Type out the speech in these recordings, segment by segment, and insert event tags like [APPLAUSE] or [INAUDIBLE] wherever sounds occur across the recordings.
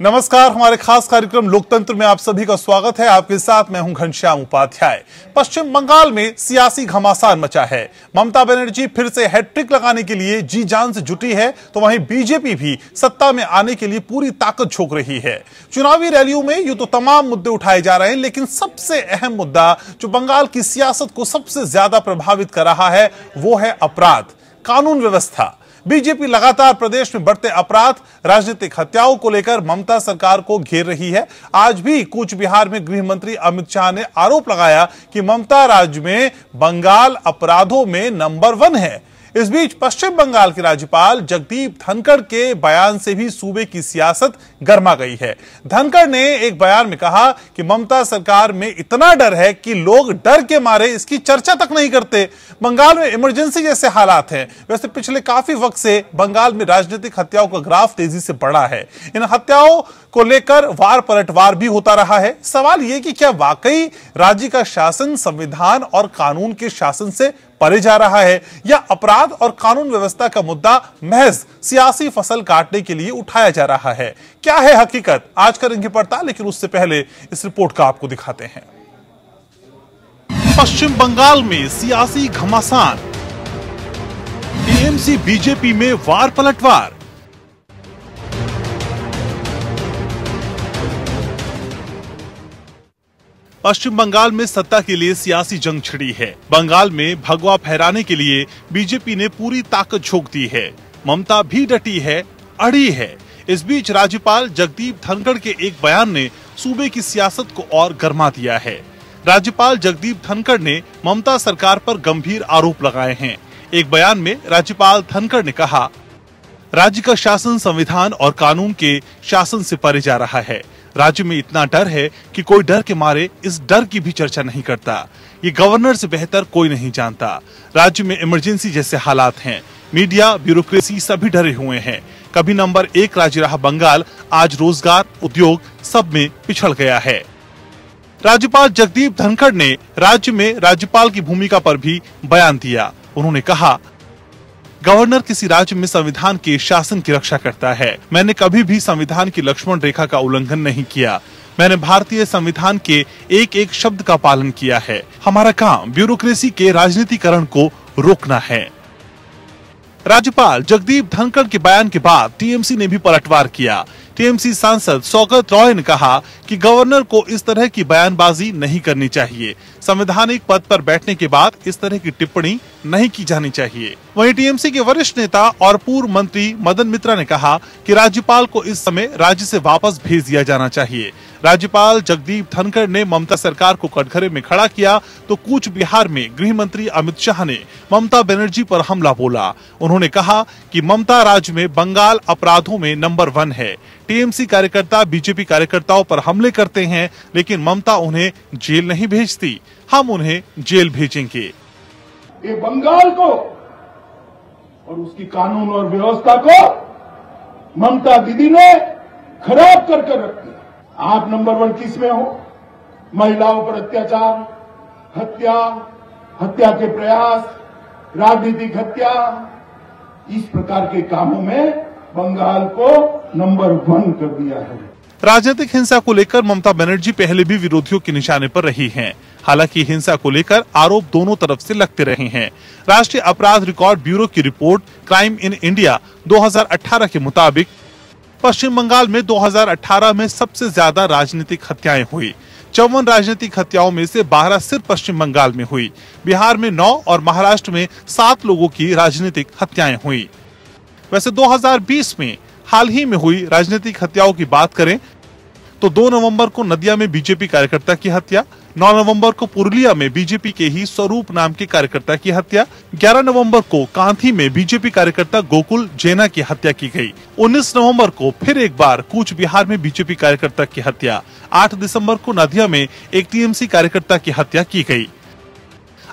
नमस्कार, हमारे खास कार्यक्रम लोकतंत्र में आप सभी का स्वागत है। आपके साथ मैं हूँ घनश्याम उपाध्याय। पश्चिम बंगाल में सियासी घमासान मचा है। ममता बनर्जी फिर से हैट्रिक लगाने के लिए जी जान से जुटी है तो वहीं बीजेपी भी सत्ता में आने के लिए पूरी ताकत झोंक रही है। चुनावी रैलियों में यूँ तो तमाम मुद्दे उठाए जा रहे हैं, लेकिन सबसे अहम मुद्दा जो बंगाल की सियासत को सबसे ज़्यादा प्रभावित कर रहा है, वो है अपराध। कानून व्यवस्था। बीजेपी लगातार प्रदेश में बढ़ते अपराध, राजनीतिक हत्याओं को लेकर ममता सरकार को घेर रही है। आज भी कूच बिहार में गृह मंत्री अमित शाह ने आरोप लगाया कि ममता राज्य में बंगाल अपराधों में नंबर वन है। इस बीच पश्चिम बंगाल के राज्यपाल जगदीप धनखड़ के बयान से भी सूबे की सियासत गर्मा गई है। धनखड़ ने एक बयान में कहा कि ममता सरकार में इतना डर है कि लोग डर के मारे इसकी चर्चा तक नहीं करते। बंगाल में इमरजेंसी जैसे हालात हैं। वैसे पिछले काफ़ी वक्त से बंगाल में राजनीतिक हत्याओं का ग्राफ तेज़ी से बढ़ा है। इन हत्याओं को लेकर वार पलटवार भी होता रहा है। सवाल यह कि क्या वाकई राज्य का शासन, संविधान और कानून के शासन से परे जा रहा है। या अपराध और कानून व्यवस्था का मुद्दा महज सियासी फ़सल काटने के लिए उठाया जा रहा है। क्या है हकीकत? आज करेंगे पड़ता लेकिन उससे पहले इस रिपोर्ट का आपको दिखाते हैं। पश्चिम बंगाल में सियासी घमासान। टीएमसी, बीजेपी में वार पलटवार। पश्चिम बंगाल में सत्ता के लिए सियासी जंग छिड़ी है। बंगाल में भगवा फहराने के लिए बीजेपी ने पूरी ताकत झोंक दी है। ममता भी डटी है, अड़ी है। इस बीच राज्यपाल जगदीप धनखड़ के एक बयान ने सूबे की सियासत को और गर्मा दिया है। राज्यपाल जगदीप धनखड़ ने ममता सरकार पर गंभीर आरोप लगाए हैं। एक बयान में राज्यपाल धनखड़ ने कहा, राज्य का शासन संविधान और कानून के शासन से परे जा रहा है। राज्य में इतना डर है कि कोई डर के मारे इस डर की भी चर्चा नहीं करता। ये गवर्नर से बेहतर कोई नहीं जानता। राज्य में इमरजेंसी जैसे हालात हैं। मीडिया, ब्यूरोक्रेसी सभी डरे हुए हैं। कभी नंबर एक राज्य रहा बंगाल, आज रोज़गार, उद्योग सब में पिछड़ गया है। राज्यपाल जगदीप धनखड़ ने राज्य में राज्यपाल की भूमिका पर भी बयान दिया। उन्होंने कहा गवर्नर किसी राज्य में संविधान के शासन की रक्षा करता है। मैंने कभी भी संविधान की लक्ष्मण रेखा का उल्लंघन नहीं किया। मैंने भारतीय संविधान के एक एक शब्द का पालन किया है। हमारा काम ब्यूरोक्रेसी के राजनीतिकरण को रोकना है। राज्यपाल जगदीप धनखड़ के बयान के बाद टीएमसी ने भी पलटवार किया। टीएमसी सांसद सौगत रॉय ने कहा कि गवर्नर को इस तरह की बयानबाजी नहीं करनी चाहिए। संवैधानिक पद पर बैठने के बाद इस तरह की टिप्पणी नहीं की जानी चाहिए। वहीं टीएमसी के वरिष्ठ नेता और पूर्व मंत्री मदन मित्रा ने कहा कि राज्यपाल को इस समय राज्य से वापस भेज दिया जाना चाहिए। राज्यपाल जगदीप धनखड़ ने ममता सरकार को कटघरे में खड़ा किया तो कूच बिहार में गृह मंत्री अमित शाह ने ममता बनर्जी पर हमला बोला। उन्होंने कहा कि ममता राज्य में बंगाल अपराधों में नंबर वन है। टीएमसी कार्यकर्ता, बीजेपी कार्यकर्ताओं पर हमले करते हैं, लेकिन ममता उन्हें जेल नहीं भेजती। हम उन्हें जेल भेजेंगे। ये बंगाल को और उसकी कानून और व्यवस्था को ममता दीदी ने खराब कर कर रख दिया। आप नंबर वन किसमें हो? महिलाओं पर अत्याचार हत्या हत्या के प्रयास राजनीतिक हत्या इस प्रकार के कामों में बंगाल को नंबर वन कर दिया है। राजनीतिक हिंसा को लेकर ममता बनर्जी पहले भी विरोधियों के निशाने पर रही हैं। हालाँकि हिंसा को लेकर आरोप दोनों तरफ़ से लगते रहे हैं। राष्ट्रीय अपराध रिकॉर्ड ब्यूरो की रिपोर्ट, क्राइम इन इंडिया 2018 के मुताबिक पश्चिम बंगाल में 2018 में सबसे ज़्यादा राजनीतिक हत्याएँ हुई। चौवन राजनीतिक हत्याओं में से 12 सिर्फ़ पश्चिम बंगाल में हुई। बिहार में 9 और महाराष्ट्र में सात लोगों की राजनीतिक हत्याएँ हुई। वैसे 2020 में हाल ही में हुई राजनीतिक हत्याओं की बात करें तो 2 नवंबर को नदिया में बीजेपी कार्यकर्ता की हत्या 9 नवंबर को पुरुलिया में बीजेपी के ही स्वरूप नाम के कार्यकर्ता की हत्या। 11 नवंबर को कांथी में बीजेपी कार्यकर्ता गोकुल जैना की हत्या की गई। 19 नवंबर को फिर एक बार कूच बिहार में बीजेपी कार्यकर्ता की हत्या। 8 दिसंबर को नदिया में एक टीएमसी कार्यकर्ता की हत्या की गई।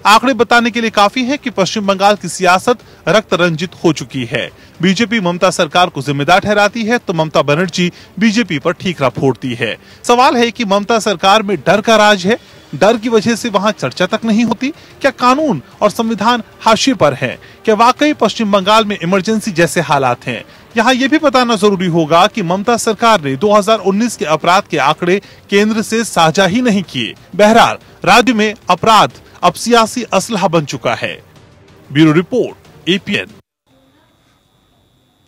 आंकड़े बताने के लिए काफ़ी है कि पश्चिम बंगाल की सियासत रक्त रंजित हो चुकी है। बीजेपी ममता सरकार को जिम्मेदार ठहराती है तो ममता बनर्जी बीजेपी पर ठीकरा फोड़ती है। सवाल है कि ममता सरकार में डर का राज है? डर की वजह से वहाँ चर्चा तक नहीं होती? क्या कानून और संविधान हाशिए पर है? क्या वाकई पश्चिम बंगाल में इमरजेंसी जैसे हालात हैं? यहाँ ये भी बताना ज़रूरी होगा कि ममता सरकार ने 2019 के अपराध के आंकड़े केंद्र से साझा ही नहीं किए। बहरहाल, राज्य में अपराध अब सियासी असलहा बन चुका है। ब्यूरो रिपोर्ट एपीएन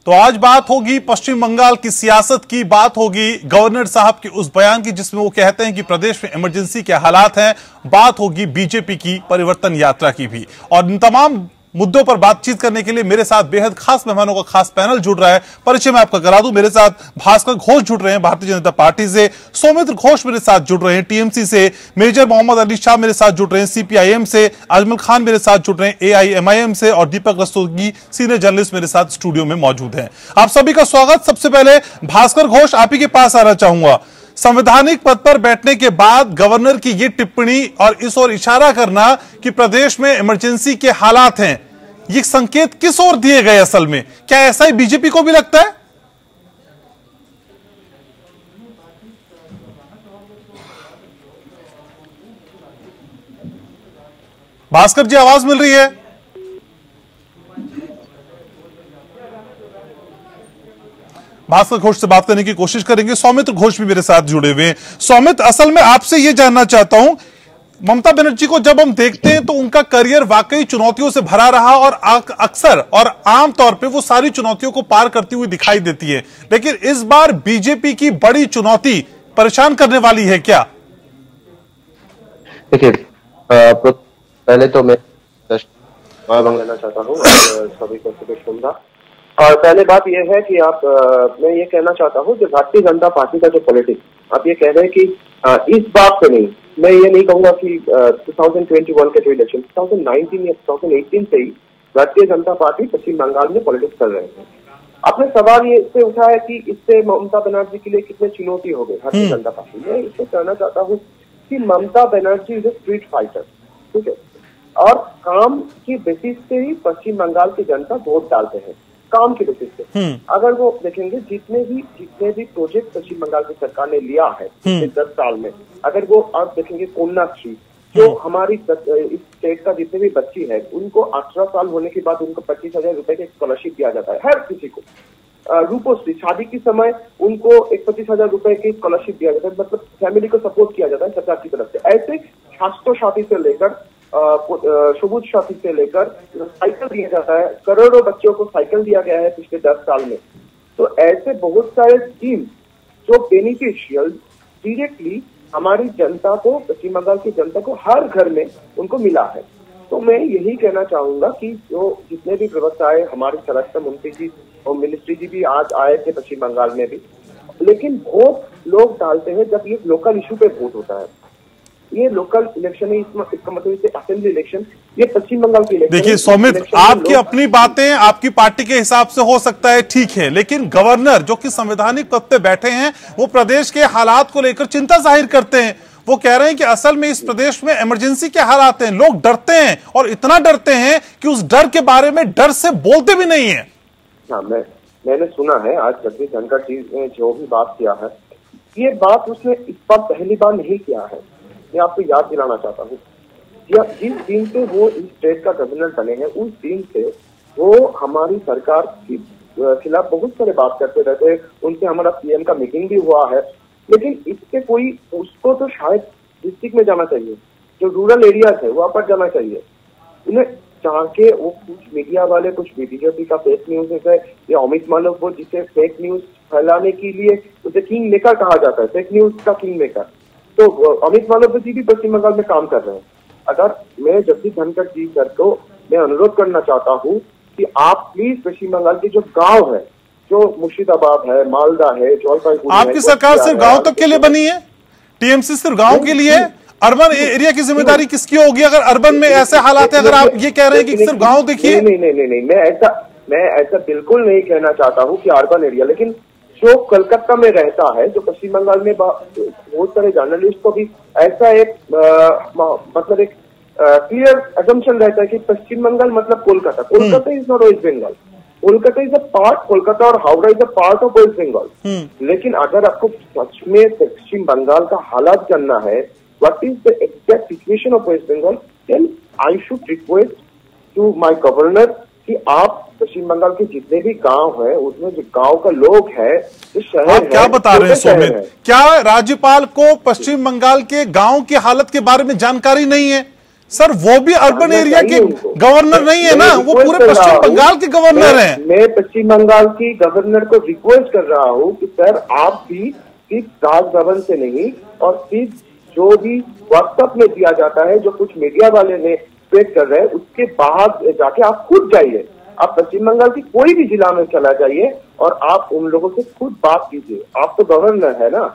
तो आज बात होगी पश्चिम बंगाल की सियासत की, बात होगी गवर्नर साहब के उस बयान की, जिसमें वो कहते हैं कि प्रदेश में इमरजेंसी के हालात हैं। बात होगी बीजेपी की परिवर्तन यात्रा की भी। और इन तमाम मुद्दों पर बातचीत करने के लिए मेरे साथ बेहद खास मेहमानों का खास पैनल जुड़ रहा है। परिचय मैं आपका करा दूँ। मेरे साथ भास्कर घोष जुड़ रहे हैं। भारतीय जनता पार्टी से सौमित्र घोष मेरे साथ जुड़ रहे हैं। टीएमसी से मेजर मोहम्मद अली शाह मेरे साथ जुड़ रहे हैं। सीपीआईएम से अजमल खान मेरे साथ जुड़ रहे हैं। एआईएमआईएम से और दीपक रस्तोगी, सीनियर जर्नलिस्ट मेरे साथ स्टूडियो में मौजूद है। आप सभी का स्वागत। सबसे पहले भास्कर घोष, आप ही के पास आना चाहूँगा। संवैधानिक पद पर बैठने के बाद गवर्नर की ये टिप्पणी और इस ओर इशारा करना कि प्रदेश में इमरजेंसी के हालात हैं, ये संकेत किस ओर दिए गए असल में? क्या ऐसा ही बीजेपी को भी लगता है? भास्कर जी, आवाज़ मिल रही है। भास्कर घोष से बात करने की कोशिश करेंगे। सौमित्र घोष भी मेरे साथ जुड़े हुए हैं। सौमित्र, असल में आपसे यह जानना चाहता हूँ, ममता बनर्जी को जब हम देखते हैं तो उनका करियर वाकई चुनौतियों से भरा रहा और अक्सर और आम तौर पे वो सारी चुनौतियों को पार करती हुई दिखाई देती है। लेकिन इस बार बीजेपी की बड़ी चुनौती परेशान करने वाली है क्या? देखिए पहले तो मैं चाहता हूँ सभी को शुभेच्छा और पहले बात यह है कि आप आ, मैं ये कहना चाहता हूँ कि भारतीय जनता पार्टी का जो पॉलिटिक्स आप ये कह रहे हैं कि आ, इस बात पे नहीं मैं ये नहीं कहूँगा कि टू थाउज़ेंड ट्वेंटी वन के जो इलेक्शन टू थाउज़ेंड नाइनटीन या टू थाउज़ेंड एटीन से ही भारतीय जनता पार्टी पश्चिम बंगाल में पॉलिटिक्स कर रहे हैं। आपने सवाल ये इससे उठा है कि इससे ममता बनर्जी के लिए कितने चुनौती हो गए भारतीय हम्म। जनता पार्टी। मैं इससे कहना चाहता हूँ कि Mamata Banerjee is a street fighter ठीक है? और काम की बेसिस से ही पश्चिम बंगाल की जनता वोट डालते हैं। काम के बेसिस पे। अगर वो देखेंगे जितने भी जितने भी प्रोजेक्ट पश्चिम बंगाल की सरकार ने लिया है हम्म। दस साल में अगर वो आप देखेंगे कन्याश्री जो हम्म। हमारी इस स्टेट का जितने भी बच्ची है उनको अठारह साल होने के बाद उनको पच्चीस हज़ार रुपए का स्कॉलरशिप दिया जाता है हर किसी को रूपोश्री शादी के समय उनको एक पच्चीस हज़ार रुपए की स्कॉलरशिप दिया जाता है मतलब फैमिली को सपोर्ट किया जाता है सरकार की तरफ़ से ऐसे छात्र साथी से लेकर सबुज साथी से लेकर साइकिल दिया जाता है। करोड़ों बच्चों को साइकिल दिया गया है पिछले दस साल में। तो ऐसे बहुत सारे स्कीम जो बेनिफिशियल डायरेक्टली हमारी जनता को, पश्चिम बंगाल की जनता को हर घर में उनको मिला है। तो मैं यही कहना चाहूँगा कि जो जितने भी व्यवस्थाएँ हमारे स्वराष्ट्र मंत्री जी और मिनिस्ट्री जी भी आज आए थे पश्चिम बंगाल में भी, लेकिन वोट लोग डालते हैं जब ये लोकल इशू पे वोट होता है। ये लोकल इलेक्शन है इसका मतलब असेंबली इलेक्शन ये पश्चिम बंगाल की इलेक्शन देखिए सौमित आपकी अपनी बातें आपकी पार्टी के हिसाब से हो सकता है ठीक है लेकिन गवर्नर जो कि संवैधानिक पद पे बैठे हैं वो प्रदेश के हालात को लेकर चिंता ज़ाहिर करते हैं। वो कह रहे हैं कि असल में इस प्रदेश में इमरजेंसी के हालात हैं लोग डरते हैं और इतना डरते हैं कि उस डर के बारे में डर से बोलते भी नहीं है। हाँ मैं मैंने सुना है आज जगदीश धनखड़ जी ने जो भी बात किया है ये बात उसने इस बार पहली बार नहीं किया है। मैं आपको याद दिलाना चाहता हूँ। जिस दिन से वो इस स्टेट का गवर्नर बने हैं, उस दिन से वो हमारी सरकार के खिलाफ बहुत सारे बात करते रहते हैं। उनसे हमारा पीएम का मीटिंग भी हुआ है। लेकिन इससे कोई, उसको तो शायद डिस्ट्रिक्ट में जाना चाहिए। जो रूरल एरियाज़ है, वहाँ पर जाना चाहिए। उन्हें चाह के वो कुछ मीडिया वाले, कुछ बीजेपी का फेक न्यूज़ है, या अमित मालव वो जिसे फेक न्यूज़ फैलाने के लिए उसे किंग मेकर कहा जाता है। फेक न्यूज़ का किंग मेकर तो अमित मालव्य जी भी पश्चिम बंगाल में काम कर रहे हैं। अगर मैं जगदीप धनखड़ जी सर को मैं अनुरोध करना चाहता हूँ कि आप प्लीज़ पश्चिम बंगाल के जो गाँव है जो मुर्शिदाबाद है मालदा है जलपाईगुड़ी आपकी सरकार सिर्फ़ गाँव तक के लिए बनी है? टीएमसी सिर्फ़ गाँव के लिए अर्बन एरिया की ज़िम्मेदारी किसकी होगी? अगर अर्बन में ऐसे हालात है अगर आप ये कह रहे हैं कि सिर्फ़ गाँव देखिए। नहीं नहीं नहीं नहीं मैं ऐसा मैं ऐसा बिल्कुल नहीं कहना चाहता हूँ कि अर्बन एरिया लेकिन जो कलकत्ता में रहता है जो पश्चिम बंगाल में बहुत सारे जर्नलिस्ट को भी ऐसा एक मतलब एक क्लियर एजम्पन रहता है कि पश्चिम बंगाल मतलब Kolkata. Kolkata is not West Bengal Kolkata is a part Kolkata और Howrah is a part of West Bengal लेकिन अगर आपको सच में पश्चिम बंगाल का हालात जानना है what is the exact situation of West Bengal then I should request to my governor कि आप पश्चिम बंगाल के जितने भी गाँव है उसमें जो गाँव का लोग है जो शहर आप क्या है, बता रहे हैं सुमित? क्या राज्यपाल को पश्चिम बंगाल के गाँव की हालत के बारे में जानकारी नहीं है? सर वो भी अर्बन एरिया के गवर्नर नहीं है ना? वो पूरे पश्चिम बंगाल के गवर्नर हैं। मैं पश्चिम बंगाल की गवर्नर को रिक्वेस्ट कर रहा हूँ कि सर आप भी सिर्फ़ राजभवन से नहीं और सिर्फ़ जो भी व्हाट्सएप में दिया जाता है जो कुछ मीडिया वाले ने स्प्रेड कर रहे हैं उसके बाहर जाके आप खुद जाइए। आप पश्चिम बंगाल की कोई भी जिला में चला जाइए और आप उन लोगों से खुद बात कीजिए। आप तो गवर्नर है ना।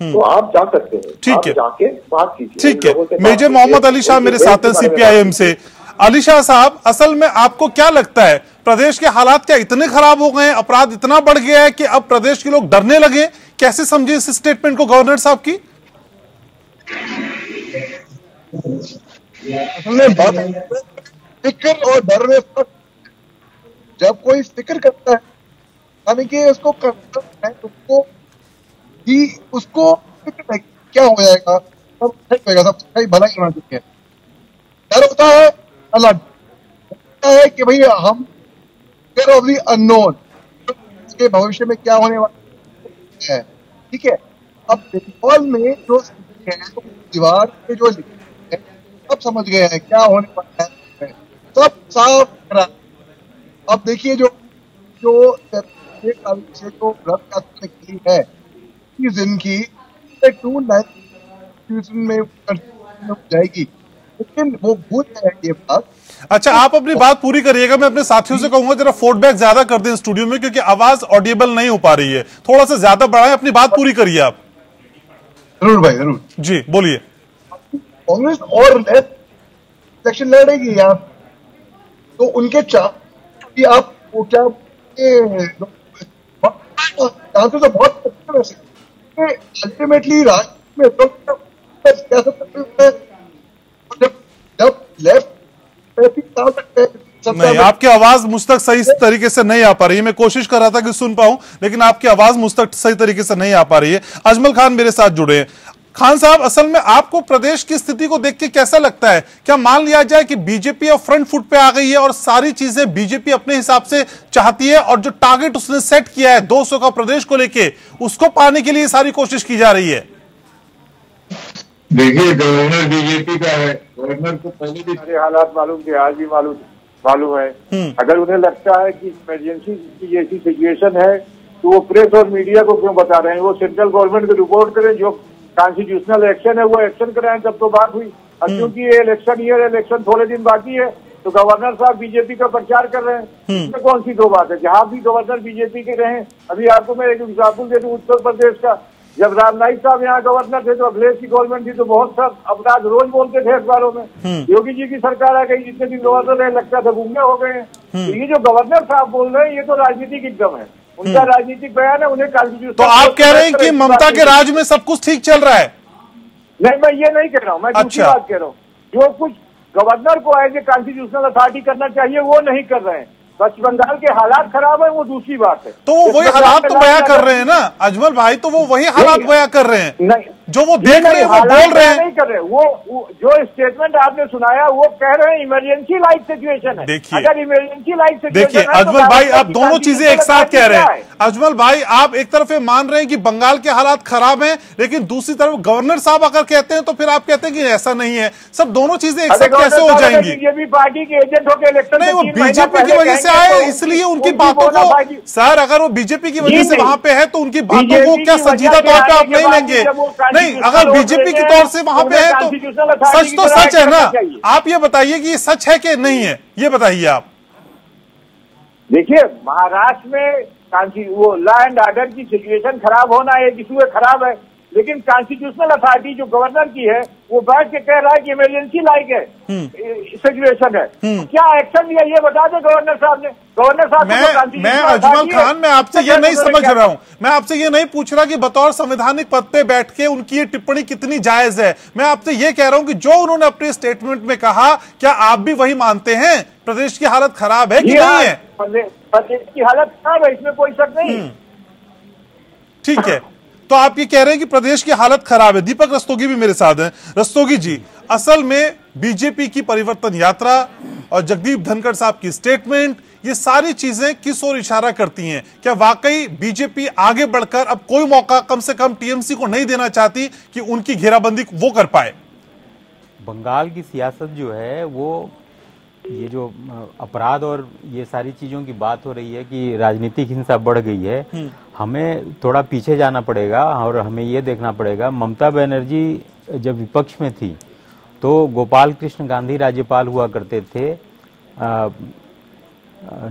तो आप जा सकते हैं। ठीक है। जाके बात कीजिए। ठीक है। मेजर मोहम्मद अली शाह मेरे साथ हैं सीपीआईएम से। अली शाह साहब असल में आपको क्या लगता है? प्रदेश के हालात क्या इतने खराब हो गए हैं? अपराध इतना बढ़ गया है कि अब प्रदेश के लोग डरने लगे कैसे समझे इस स्टेटमेंट को गवर्नर साहब की? हमने बात फ़िक्र और डर में फ़र्क जब कोई फ़िक्र करता है, यानी कि उसको करता है, उसको ही उसको फ़िक्र है क्या हो जाएगा? सब ठीक होएगा सब सही, भला ही होना चाहिए। डर होता है, अलग। होता है कि भाई हम फिर ऑफ़ दी अननोन के भविष्य में क्या होने वाला है। ठीक है? अब बंगाल में जो है दीवार पे जो लिखे हैं सब समझ गए हैं क्या होने वाला है। सब साफ़ करा। अब देखिए जो जो से जो की है इस दिन की टू नाइन में जाएगी। लेकिन वो भूल ये बात। अच्छा आप अपनी बात पूरी करिएगा मैं अपने साथियों से कहूँगा जरा फीडबैक ज़्यादा कर दें स्टूडियो में क्योंकि आवाज़ ऑडिएबल नहीं हो पा रही है। थोड़ा सा ज़्यादा बढ़ाएँ अपनी बात पूरी करिए आप। ज़रूर भाई ज़रूर। जी बोलिए। कांग्रेस और इलेक्शन लड़ेगी यार तो उनके चाह कि आप वो क्या चांसेस तो बहुत अच्छे वैसे अल्टीमेटली राज्य में तो जब जब लेफ़्ट नहीं आपकी आवाज़ मुझ तक सही तरीके से नहीं आ पा रही है। मैं कोशिश कर रहा था कि सुन पाऊँ लेकिन आपकी आवाज़ मुझ तक सही तरीके से नहीं आ पा रही है। अजमल खान मेरे साथ जुड़े हैं। खान साहब असल में आपको प्रदेश की स्थिति को देख के कैसा लगता है? क्या मान लिया जाए कि बीजेपी अब फ्रंट फुट पे आ गई है और सारी चीज़ें बीजेपी अपने हिसाब से चाहती है और जो टारगेट उसने सेट किया है 200 का प्रदेश को लेके उसको पाने के लिए सारी कोशिश की जा रही है? देखिए गवर्नर बीजेपी का है। गवर्नर को पहले भी सारे हालात मालूम थे आज भी मालूम मालूम है। अगर उन्हें लगता है कि इमरजेंसी की जैसी सिचुएशन है तो वो प्रेस और मीडिया को क्यों बता रहे हैं? वो सेंट्रल गवर्नमेंट को रिपोर्ट करें जो कॉन्स्टिट्यूशनल एक्शन है वो एक्शन कराएँ तब तो बात हुई। और क्योंकि ये इलेक्शन ईयर इलेक्शन थोड़े दिन बाकी है तो गवर्नर साहब बीजेपी का प्रचार कर रहे हैं। इसमें कौन सी दो बात है? जहाँ भी गवर्नर बीजेपी के रहे अभी आपको मैं एक एग्ज़ाम्पल दे दूँ उत्तर प्रदेश का। जब राम नाईक साहब यहाँ गवर्नर थे तो अखिलेश की गवर्नमेंट थी तो बहुत सब अपराध रोज बोलते थे अखबारों में। योगी जी की सरकार आ गई जितने दिन गवर्नर है लगता था गुमने हो गए हैं। तो ये जो गवर्नर साहब बोल रहे हैं ये तो राजनीतिक एकदम है। उनका राजनीतिक बयान है उन्हें कॉन्स्टिट्यूशन तो आप कह रहे हैं कि ममता के राज में सब कुछ ठीक चल रहा है? नहीं मैं ये नहीं कह रहा हूँ मैं दूसरी अच्छा। बात कह रहा हूँ। जो कुछ गवर्नर को एज ए कॉन्स्टिट्यूशनल अथॉरिटी करना चाहिए वो नहीं कर रहे हैं। पश्चिम बंगाल के हालात खराब है वो दूसरी बात है। तो वही हालात तो बया कर रहे हैं ना अजमल भाई तो वो वही हालात बयां कर रहे हैं। नहीं जो वो देख रहे हैं वो बोल रहे हैं। नहीं कर रहे वो, वो जो स्टेटमेंट आपने सुनाया वो कह रहे हैं इमरजेंसी लाइक सिचुएशन है। देखिए। अगर इमरजेंसी लाइक सिचुएशन देखिए है तो अजमल भाई आप दोनों चीज़ें एक साथ कह रहे हैं। अजमल भाई आप एक तरफ़ ये मान रहे हैं कि बंगाल के हालात खराब हैं लेकिन दूसरी तरफ़ गवर्नर साहब अगर कहते हैं तो फिर आप कहते हैं कि ऐसा नहीं है। सब दोनों चीज़ें एक साथ कैसे हो जाएँगी? बीजेपी पार्टी के एजेंट होकर इलेक्शन नहीं वो बीजेपी की वजह से आए तो इसलिए उनकी बातों को सर अगर वो बीजेपी की वजह से। वहाँ पे है तो उनकी बातों को क्या संजीदा तौर पे से आप नहीं लेंगे? नहीं अगर बीजेपी की तौर से वहाँ पे है तो सच तो सच है ना। आप ये बताइए कि ये सच है कि नहीं है? ये बताइए आप। देखिए महाराष्ट्र में वो लॉ एंड ऑर्डर की सिचुएशन खराब होना एक इशू है खराब है। लेकिन कॉन्स्टिट्यूशनल अथॉरिटी जो गवर्नर की है वो बैठ के कह रहा है कि इमरजेंसी लाइक है। सिचुएशन है। क्या एक्शन लिया? ये बता दे गवर्नर साहब ने। गवर्नर साहब मैं तो मैं अजमल खान मैं आपसे तो ये नहीं समझ रहा हूँ। मैं आपसे ये नहीं पूछ रहा कि बतौर संवैधानिक पद पे बैठ के उनकी ये टिप्पणी कितनी जायज़ है। मैं आपसे ये कह रहा हूँ कि जो उन्होंने अपने स्टेटमेंट में कहा क्या आप भी वही मानते हैं? प्रदेश की हालत खराब है कि हाँ, नहीं है। प्रदेश प्रदेश की हालत खराब है इसमें कोई शक नहीं। ठीक है। तो आप ये कह रहे हैं कि प्रदेश की हालत खराब है। दीपक रस्तोगी भी मेरे साथ हैं। रस्तोगी जी, असल में बीजेपी की परिवर्तन यात्रा और जगदीप धनखड़ साहब की स्टेटमेंट ये सारी चीज़ें किस ओर इशारा करती हैं? क्या वाकई बीजेपी आगे बढ़कर अब कोई मौका कम से कम टीएमसी को नहीं देना चाहती कि उनकी घेराबंदी वो कर पाए? बंगाल की सियासत जो है, वो ये जो अपराध और ये सारी चीज़ों की बात हो रही है कि राजनीतिक हिंसा बढ़ गई है हम्म। हमें थोड़ा पीछे जाना पड़ेगा और हमें ये देखना पड़ेगा ममता बनर्जी जब विपक्ष में थी तो गोपाल कृष्ण गांधी राज्यपाल हुआ करते थे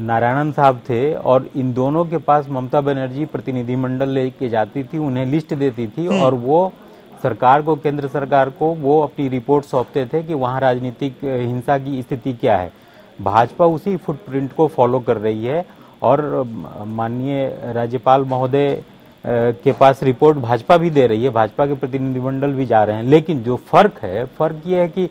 नारायणन साहब थे और इन दोनों के पास ममता बनर्जी प्रतिनिधिमंडल लेके जाती थी उन्हें लिस्ट देती थी हम्म। और वो सरकार को केंद्र सरकार को वो अपनी रिपोर्ट सौंपते थे कि वहाँ राजनीतिक हिंसा की स्थिति क्या है। भाजपा उसी फुटप्रिंट को फॉलो कर रही है और माननीय राज्यपाल महोदय के पास रिपोर्ट भाजपा भी दे रही है। भाजपा के प्रतिनिधिमंडल भी जा रहे हैं। लेकिन जो फ़र्क है फ़र्क ये है कि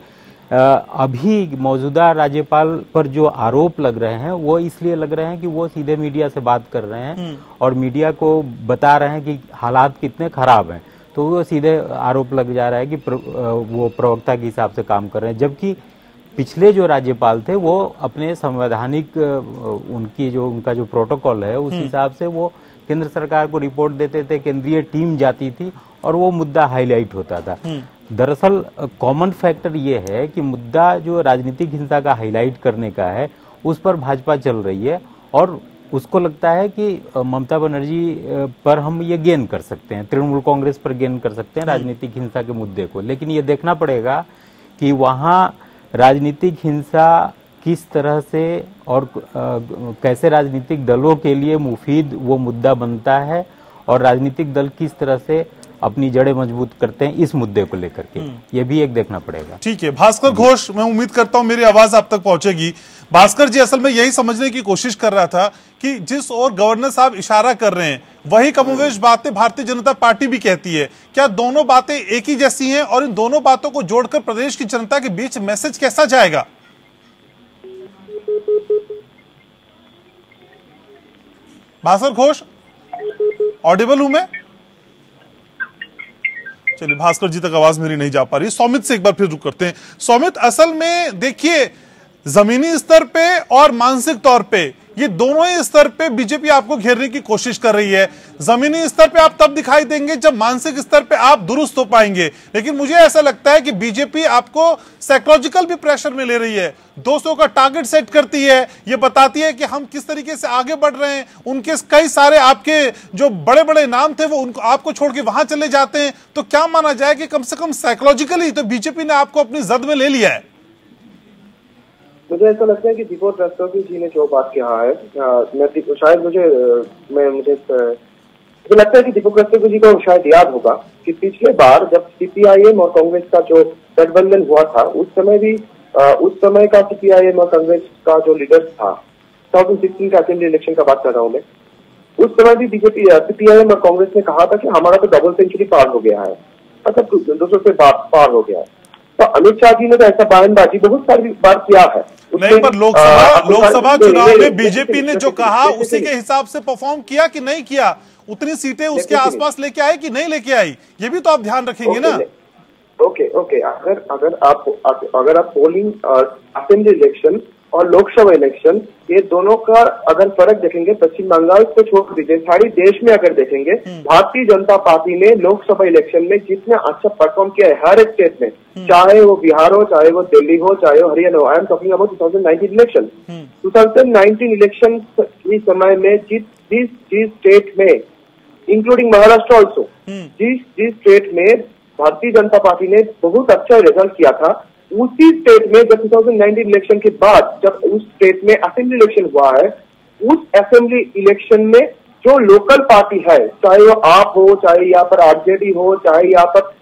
अभी मौजूदा राज्यपाल पर जो आरोप लग रहे हैं वो इसलिए लग रहे हैं कि वो सीधे मीडिया से बात कर रहे हैं हम्म। और मीडिया को बता रहे हैं कि हालात कितने खराब हैं। तो वो सीधे आरोप लग जा रहा है कि प्र, वो प्रवक्ता के हिसाब से काम कर रहे हैं जबकि पिछले जो राज्यपाल थे वो अपने संवैधानिक उनकी जो उनका जो प्रोटोकॉल है उस हम्म। हिसाब से वो केंद्र सरकार को रिपोर्ट देते थे केंद्रीय टीम जाती थी और वो मुद्दा हाईलाइट होता था हम्म। दरअसल कॉमन फैक्टर ये है कि मुद्दा जो राजनीतिक हिंसा का हाईलाइट करने का है उस पर भाजपा चल रही है और उसको लगता है कि ममता बनर्जी पर हम ये गेन कर सकते हैं तृणमूल कांग्रेस पर गेन कर सकते हैं हम्म। राजनीतिक हिंसा के मुद्दे को लेकिन ये देखना पड़ेगा कि वहाँ राजनीतिक हिंसा किस तरह से और कैसे राजनीतिक दलों के लिए मुफीद वो मुद्दा बनता है और राजनीतिक दल किस तरह से अपनी जड़ें मज़बूत करते हैं इस मुद्दे को लेकर के। हम्म। ये भी एक देखना पड़ेगा। ठीक है भास्कर घोष मैं उम्मीद करता हूँ मेरी आवाज़ आप तक पहुंचेगी। भास्कर जी असल में यही समझने की कोशिश कर रहा था कि जिस और गवर्नर साहब इशारा कर रहे हैं वही कमोवेश बातें भारतीय जनता पार्टी भी कहती है। क्या दोनों बातें एक ही जैसी हैं और इन दोनों बातों को जोड़कर प्रदेश की जनता के बीच मैसेज कैसा जाएगा? भास्कर घोष ऑडिबल हूँ मैं? चलिए, भास्कर जी तक आवाज़ मेरी नहीं जा पा रही। सौमित से एक बार फिर रुक करते हैं। सौमित, असल में देखिए, जमीनी स्तर पे और मानसिक तौर पे ये दोनों ही स्तर पे बीजेपी आपको घेरने की कोशिश कर रही है। जमीनी स्तर पे आप तब दिखाई देंगे जब मानसिक स्तर पे आप दुरुस्त हो पाएँगे। लेकिन मुझे ऐसा लगता है कि बीजेपी आपको साइकोलॉजिकल भी प्रेशर में ले रही है। दोस्तों का टारगेट सेट करती है। ये बताती है कि हम किस तरीके से आगे बढ़ रहे हैं। उनके कई सारे आपके जो बड़े बड़े नाम थे वो उनको आपको छोड़ के वहाँ चले जाते हैं। तो क्या माना जाए कि कम से कम साइकोलॉजिकली तो बीजेपी ने आपको अपनी जद में ले लिया है। मुझे ऐसा लगता है कि दीपक रस्तोगी जी ने जो बात कहा है मैं शायद मुझे मैं मुझे मुझे लगता है कि दीपक रस्तोगी जी को शायद याद होगा कि पिछले बार जब सीपीआईएम और कांग्रेस का जो गठबंधन हुआ था, उस समय भी उस समय का सीपीआईएम और कांग्रेस का जो लीडर था थाउज़ेंड सिक्सटीन का असेंबली इलेक्शन का बात कर रहा हूँ मैं, उस समय भी बीजेपी सीपीआईएम और कांग्रेस ने कहा था कि हमारा तो डबल सेंचुरी पार हो गया है। मतलब दो सौ से पार हो गया है। तो अमित शाह जी ने तो ऐसा बयानबाजी बहुत सारी बार किया है। नहीं पर लोकसभा लोकसभा चुनाव में बीजेपी ने जो कहा उसी के हिसाब से परफॉर्म किया कि नहीं किया? उतनी सीटें उसके आसपास लेके आई कि नहीं लेके आई? ये भी तो आप ध्यान रखेंगे ना। ओके ओके अगर अगर आप अगर आप पोलिंग असेंबली इलेक्शन और लोकसभा इलेक्शन ये दोनों का अगर फ़र्क देखेंगे पश्चिम बंगाल को छोड़ दीजिए सारी देश में अगर देखेंगे हम्म। भारतीय जनता पार्टी ने लोकसभा इलेक्शन में जितना अच्छा परफॉर्म किया है हर एक स्टेट में हम्म। चाहे वो बिहार हो चाहे वो दिल्ली हो चाहे वो हरियाणा हो I am talking about two thousand election two thousand nineteen election के समय में जिस जिस जिस स्टेट में इंक्लूडिंग महाराष्ट्र ऑल्सो जिस जिस स्टेट में भारतीय जनता पार्टी ने बहुत अच्छा रिज़ल्ट किया था उसी स्टेट में जब 2019 इलेक्शन के बाद जब उस स्टेट में असेंबली इलेक्शन हुआ है उस असेंबली इलेक्शन में जो लोकल पार्टी है चाहे वो आप हो चाहे यहाँ पर आरजेडी हो चाहे यहाँ पर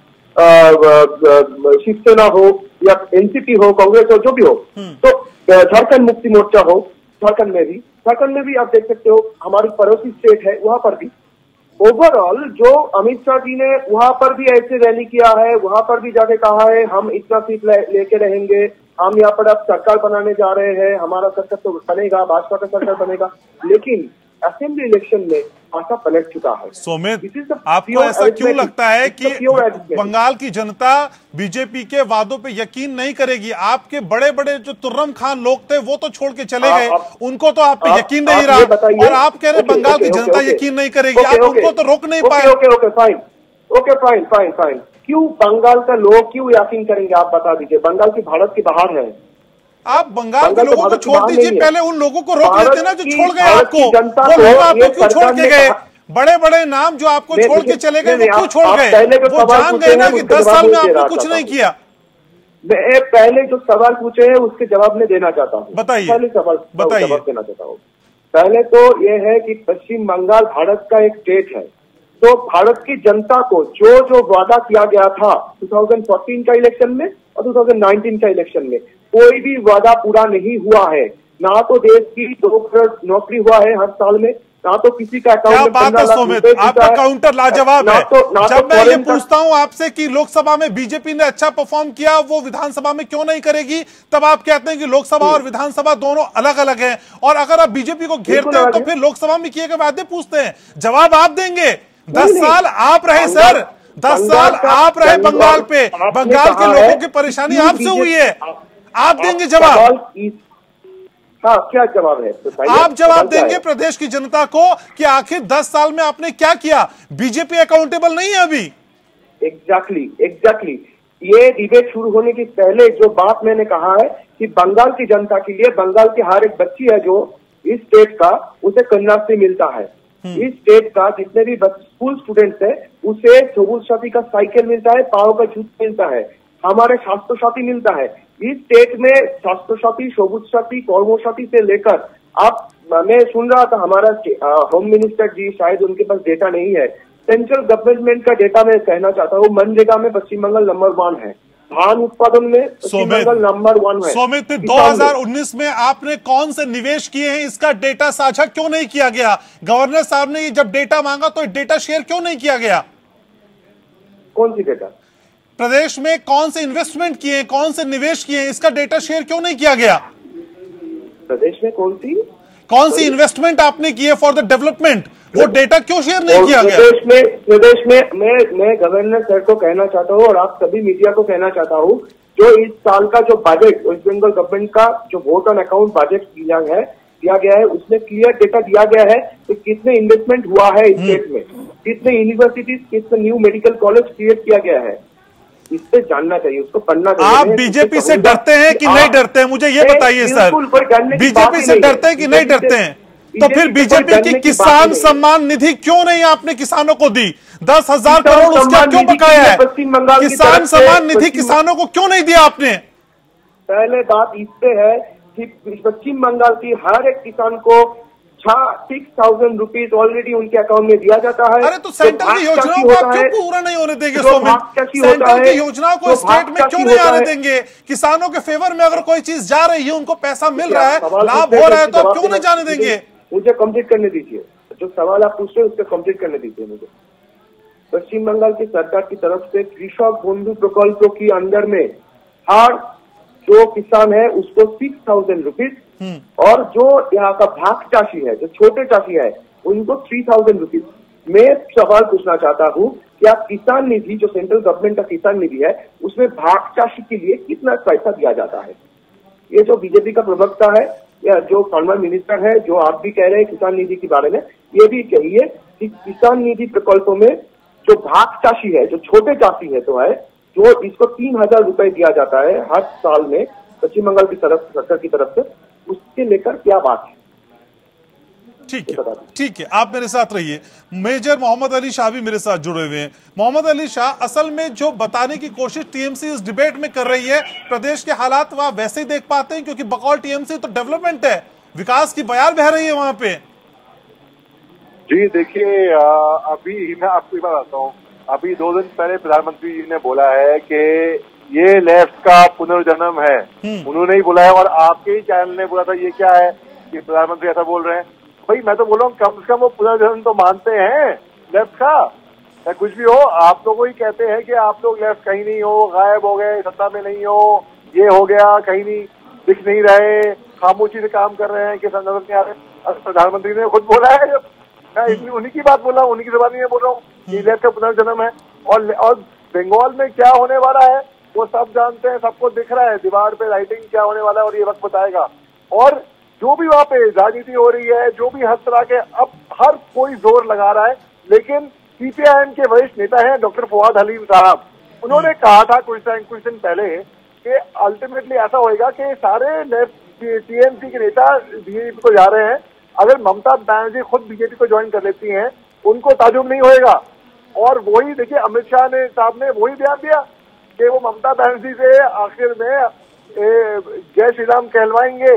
शिवसेना हो या एनसीपी हो कांग्रेस हो जो भी हो हम्म। तो झारखंड मुक्ति मोर्चा हो झारखंड में भी झारखंड में भी आप देख सकते हो हमारी पड़ोसी स्टेट है वहाँ पर भी ओवरऑल जो अमित शाह जी ने वहाँ पर भी ऐसे रैली किया है, वहाँ पर भी जाके कहा है, हम इतना सीट लेके रहेंगे, हम यहाँ पर अब सरकार बनाने जा रहे हैं, हमारा सरकार तो बनेगा, भाजपा का सरकार बनेगा। लेकिन असेंबली इलेक्शन में पासा पलट चुका है। सोमित आपको ऐसा क्यों लगता है कि. बंगाल की जनता बीजेपी के वादों पे यकीन नहीं करेगी? आपके बड़े बड़े जो तुर्रम खान लोग थे वो तो छोड़ के चले गए। उनको तो आप पे आप- यकीन नहीं रहा। और आप कह रहे बंगाल की जनता यकीन नहीं करेगी। आप उनको तो रोक नहीं पाए। Okay okay fine okay fine fine fine क्यों बंगाल का लोग क्यों यकीन करेंगे आप बता दीजिए? बंगाल की भारत के बाहर है। आप बंगाल के तो लोगों को छोड़ दीजिए पहले उन लोगों को रोक लेते ना जो छोड़ गए आपको। जनता वो लोग आपको क्यों छोड़ के गए? बड़े बड़े नाम जो आपको छोड़ के चले गए वो क्यों छोड़ गए? वो जान गए ना कि दस साल में आपने कुछ नहीं किया। मैं पहले जो सवाल पूछे हैं उसके जवाब में देना चाहता हूँ। बताइए। पहले सवाल बताइए। जवाब देना चाहता हूँ। पहले तो ये है कि पश्चिम बंगाल भारत का एक स्टेट है। तो भारत की जनता को जो जो वादा किया गया था 2014 का इलेक्शन में और 2019 का इलेक्शन में कोई भी वादा पूरा नहीं हुआ है। ना तो देश की दो करोड़ नौकरी हुआ है हर साल में ना तो किसी का अकाउंट बात है सोमित? आपका काउंटर लाजवाब है। तो ना जब तो मैं ये पूछता हूँ आपसे कि लोकसभा में बीजेपी ने अच्छा परफॉर्म किया वो विधानसभा में क्यों नहीं करेगी? तब आप कहते हैं कि लोकसभा और विधानसभा दोनों अलग अलग हैं। और अगर आप बीजेपी को घेरते हैं तो फिर लोकसभा में किए गए वादे पूछते हैं। जवाब आप देंगे। दस साल आप रहे सर। दस साल आप रहे बंगाल- पे। बंगाल के लोगों की परेशानी आपसे हुई है। आप देंगे जवाब। हाँ क्या जवाब है? बताइए, आप जवाब देंगे प्रदेश की जनता को कि आखिर दस साल में आपने क्या किया? बीजेपी अकाउंटेबल नहीं है अभी। एग्जैक्टली एग्जैक्टली ये डिबेट शुरू होने के पहले जो बात मैंने कहा है कि बंगाल की जनता के लिए बंगाल की हर एक बच्ची है जो इस स्टेट का उसे कन्याश्री मिलता है। इस स्टेट का जितने भी स्कूल स्टूडेंट्स है उसे साथी का साइकिल मिलता है पाओ का जूता मिलता है। हमारे स्वास्थ्य साथी मिलता है। इस स्टेट में स्वास्थ्य साथी सबुज साथी कर्म साथी से लेकर आप मैं सुन रहा था हमारा होम मिनिस्टर जी शायद उनके पास डेटा नहीं है। सेंट्रल गवर्नमेंट का डेटा मैं कहना चाहता हूँ मनरेगा में पश्चिम बंगाल नंबर वन है। धान उत्पादन में पश्चिम बंगाल नंबर वन है। सोमित किसान में- 2019 में आपने कौन से निवेश किए हैं? इसका डेटा साझा क्यों नहीं किया गया? गवर्नर साहब ने जब डेटा मांगा तो डेटा शेयर क्यों नहीं किया गया? कौन सी डेटा प्रदेश में कौन से इन्वेस्टमेंट किए कौन से निवेश किए इसका डेटा शेयर क्यों नहीं किया गया? प्रदेश में कौन सी? कौन सी इन्वेस्टमेंट आपने किए फॉर द डेवलपमेंट वो डेटा क्यों शेयर नहीं किया गया? प्रदेश में प्रदेश में मैं मैं गवर्नर सर को कहना चाहता हूँ और आप सभी मीडिया को कहना चाहता हूँ जो इस साल का जो बजट वेस्ट बंगाल गवर्नमेंट का जो वोट ऑन अकाउंट बजट दिया है दिया गया है उसमें क्लियर डेटा दिया गया है कि कितने इन्वेस्टमेंट हुआ है स्टेट में कितने यूनिवर्सिटीज कितने न्यू मेडिकल कॉलेज क्रिएट किया गया है। इस पे जानना चाहिए उसको पढ़ना चाहिए। आप बीजेपी से डरते हैं कि नहीं डरते हैं? मुझे ये बताइए सर। बीजेपी से डरते हैं कि नहीं डरते हैं? तो फिर बीजेपी की किसान सम्मान निधि क्यों नहीं आपने किसानों को दी? दस हज़ार करोड़ उसका क्यों बकाया है? किसान सम्मान निधि किसानों को क्यों नहीं दिया आपने? पहले बात इस पे है कि पश्चिम बंगाल की हर एक किसान को सिक्स थाउज़ेंड रुपीज़ ऑलरेडी उनके अकाउंट में दिया जाता है। अरे तो सेंट्रल जो की योजनाओं को क्यों पूरा नहीं होने देंगे है- की योजनाओं को स्टेट में क्यों नहीं आने देंगे? किसानों के फेवर में अगर कोई चीज़ जा रही है उनको पैसा मिल रहा है लाभ हो रहा है तो आप क्यों नहीं जाने देंगे? मुझे- मुझे कंप्लीट करने दीजिए। जो सवाल आप पूछ रहे हैं उसको कंप्लीट करने दीजिए मुझे। पश्चिम बंगाल की सरकार की तरफ़ से कृषक बंधु प्रकल्पों की अंदर में हर जो किसान है उसको सिक्स थाउज़ेंड रुपीज़ और जो यहाँ का भाग चाषी है, जो छोटे चाषी है, उनको थ्री थाउज़ेंड रुपीज़ मैं सवाल पूछना चाहता हूँ कि आप किसान निधि, जो सेंट्रल गवर्नमेंट का किसान निधि है, उसमें भाग चाषी के लिए कितना पैसा दिया जाता है? ये जो बीजेपी का प्रवक्ता है, या जो फार्मर मिनिस्टर है, जो आप भी कह रहे हैं किसान निधि के बारे में, ये भी कहिए कि किसान निधि प्रकल्पों में जो भाग चाषी है, जो छोटे चाषी है तो है, जो इसको तीन हज़ार रुपए दिया जाता है हर साल में पश्चिम बंगाल की तरफ़, सरकार की तरफ़ से। उसके लेकर क्या बात है? ठीक है ठीक है आप मेरे साथ रहिए। मेजर मोहम्मद अली शाह भी मेरे साथ जुड़े हुए हैं। मोहम्मद अली शाह असल में जो बताने की कोशिश टीएमसी इस डिबेट में कर रही है प्रदेश के हालात वहाँ वैसे ही देख पाते हैं क्योंकि बकौल टीएमसी तो डेवलपमेंट है। विकास की बयार बह रही है वहाँ पे। जी देखिए अभी मैं आपको बात बताता हूँ। अभी दो दिन पहले प्रधानमंत्री जी ने बोला है कि ये लेफ़्ट का पुनर्जन्म है। उन्होंने ही बोला है और आपके ही चैनल ने बोला था ये क्या है? कि प्रधानमंत्री ऐसा बोल रहे हैं। भाई मैं तो बोल रहा हूँ कम से कम वो पुनर्जन्म तो मानते हैं लेफ़्ट का। या कुछ भी हो आप लोग ही कहते हैं कि आप लोग लेफ़्ट कहीं नहीं हो गायब हो गए सत्ता में नहीं हो ये हो गया कहीं नहीं दिख नहीं रहे खामोशी से काम कर रहे हैं कि नज़र नहीं आ रहे प्रधानमंत्री ने खुद बोला है मैं उन्हीं की बात बोल रहा हूँ उन्हीं की जबानी में बोल रहा हूँ कि इलेट का पुनर्जन्म है। और और बंगाल में क्या होने वाला है? वो सब जानते हैं सबको दिख रहा है दीवार पे राइटिंग क्या होने वाला है और ये वक्त बताएगा। और जो भी वहाँ पे राजनीति हो रही है जो भी हर तरह के अब हर कोई ज़ोर लगा रहा है लेकिन सीपीआईएम के वरिष्ठ नेता हैं डॉक्टर फवाद हलीम साहब। उन्होंने कहा था कुछ टाइम कुछ दिन पहले कि अल्टीमेटली ऐसा होएगा कि सारे टीएमसी के नेता बीजेपी को जा रहे हैं। अगर ममता बनर्जी खुद बीजेपी को ज्वाइन कर लेती हैं उनको ताजुब नहीं होएगा। और वही देखिए अमित शाह ने साहब ने वही बयान दिया। कि वो ममता बनर्जी से आखिर में जय श्री राम कहलवाएँगे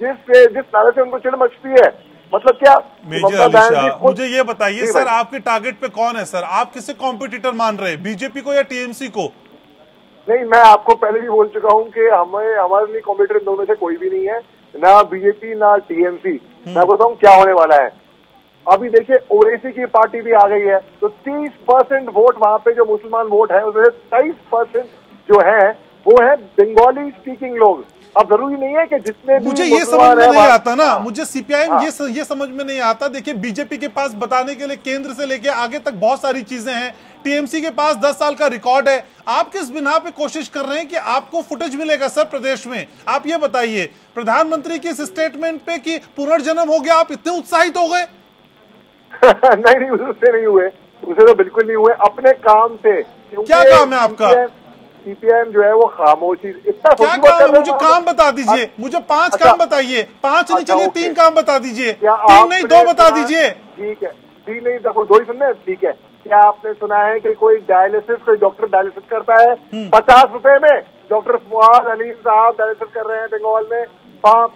जिस जिस नारे से उनको चिड़ मचती है। मतलब क्या? मेजर ममता अली शाह मुझे ये बताइए सर आपके टारगेट पे कौन है सर? आप किसे कॉम्पिटिटर मान रहे हैं बीजेपी को या टीएमसी को? नहीं मैं आपको पहले भी बोल चुका हूँ कि हमें हमारे लिए कॉम्पिटिटर दोनों से कोई भी नहीं है ना बीजेपी ना टीएमसी मैं बताऊँ क्या होने वाला है। अभी देखिए ओवैसी की पार्टी भी आ गई है। तो 30 परसेंट वोट वहाँ पे जो मुसलमान वोट है उसमें से 23 परसेंट जो है वो है बंगाली स्पीकिंग लोग। अब ज़रूरी नहीं है कि जितने भी मुझे ये समझ में नहीं आता ना। हाँ। मुझे सीपीआईएम हाँ। ये स- ये समझ में नहीं आता। देखिए बीजेपी के पास बताने के लिए केंद्र से लेके आगे तक बहुत सारी चीज़ें हैं। टीएमसी के पास 10 साल का रिकॉर्ड है। आप किस बिना पे कोशिश कर रहे हैं कि आपको फुटेज मिलेगा सर प्रदेश में? आप ये बताइए प्रधानमंत्री की इस स्टेटमेंट पे कि पुनर्जन्म हो गया आप इतने उत्साहित हो गए? [LAUGHS] नहीं नहीं उससे नहीं हुए। उसे तो बिल्कुल नहीं हुए। अपने काम से। क्या काम है आपका? सीपीएम जो है वो खामोशी इतना क्या काम है? मुझे काम बता दीजिए। अच्छा, मुझे पाँच अच्छा। काम बताइए। पाँच नहीं अच्छा, चलिए तीन काम बता दीजिए। तीन नहीं दो बता दीजिए। ठीक है। तीन नहीं देखो दो ही सुनने ठीक है। क्या आपने सुना है कि कोई डायलिसिस कोई डॉक्टर डायलिसिस करता है? हम्म। पचास रुपए में। डॉक्टर फुआद अलीम साहब डायलिसिस कर रहे हैं बंगाल में।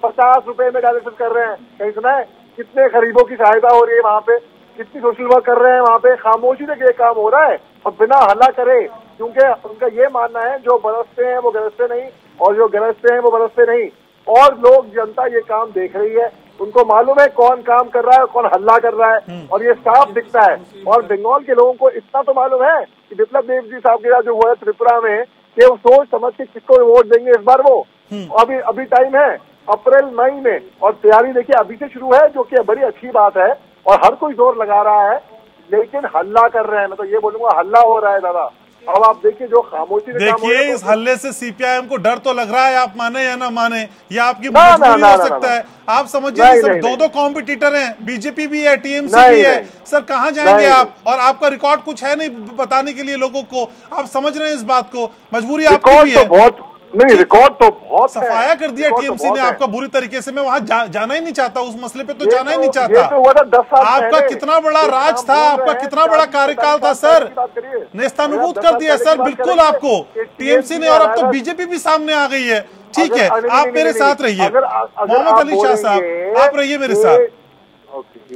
पचास रुपए में डायलिसिस कर रहे हैं। कहीं सुना है? कितने गरीबों की सहायता हो रही है वहाँ पे? कितनी सोशल वर्क कर रहे हैं वहाँ पे? खामोशी से ये काम हो रहा है? और बिना हल्ला करे क्योंकि उनका ये मानना है जो बरसते हैं वो गरजते नहीं और जो गरजते हैं वो बरसते नहीं। और लोग जनता ये काम देख रही है। उनको मालूम है कौन काम कर रहा है कौन हल्ला कर रहा है। और ये साफ़ दिखता है। और बंगाल के लोगों को इतना तो मालूम है कि विप्लव देव जी साहब के साथ जो हुआ है त्रिपुरा में कि वो सोच समझ के किसको वोट देंगे इस बार वो? अभी अभी टाइम है। अप्रैल मई में। और तैयारी देखिए अभी से शुरू है जो कि बड़ी अच्छी बात है और हर कोई ज़ोर लगा रहा है लेकिन हल्ला कर रहे हैं। मैं तो ये बोलूँगा हल्ला हो रहा है दादा। अब आप देखिए जो खामोशी देखिए इस तो- हल्ले से सीपीआईएम को डर तो लग रहा है आप माने या ना माने या आपकी ना, ना, मजबूरी ना, हो सकता ना, है। आप समझिए सब दो दो कॉम्पिटिटर हैं बीजेपी भी है टीएमसी भी है। सर कहाँ जाएँगे आप? और आपका रिकॉर्ड कुछ है नहीं बताने के लिए लोगों को? आप समझ रहे हैं इस बात को? मजबूरी आपकी भी तो है। बहुत नहीं रिकॉर्ड तो बहुत सफाया कर दिया तो टीएमसी ने है। आपका बुरी तरीके से मैं वहाँ जा, जाना ही नहीं चाहता उस मसले पे तो जाना ही तो- नहीं चाहता। तो हुआ था 10 साल आपका कितना बड़ा राज था आपका कितना बड़ा कार्यकाल था सर। दस कर दिया सर बिल्कुल आपको। टीएमसी ने और अब तो बीजेपी भी सामने आ गई है। ठीक है आप मेरे साथ रहिए। मोहम्मद अली शाह साहब आप रहिए मेरे साथ।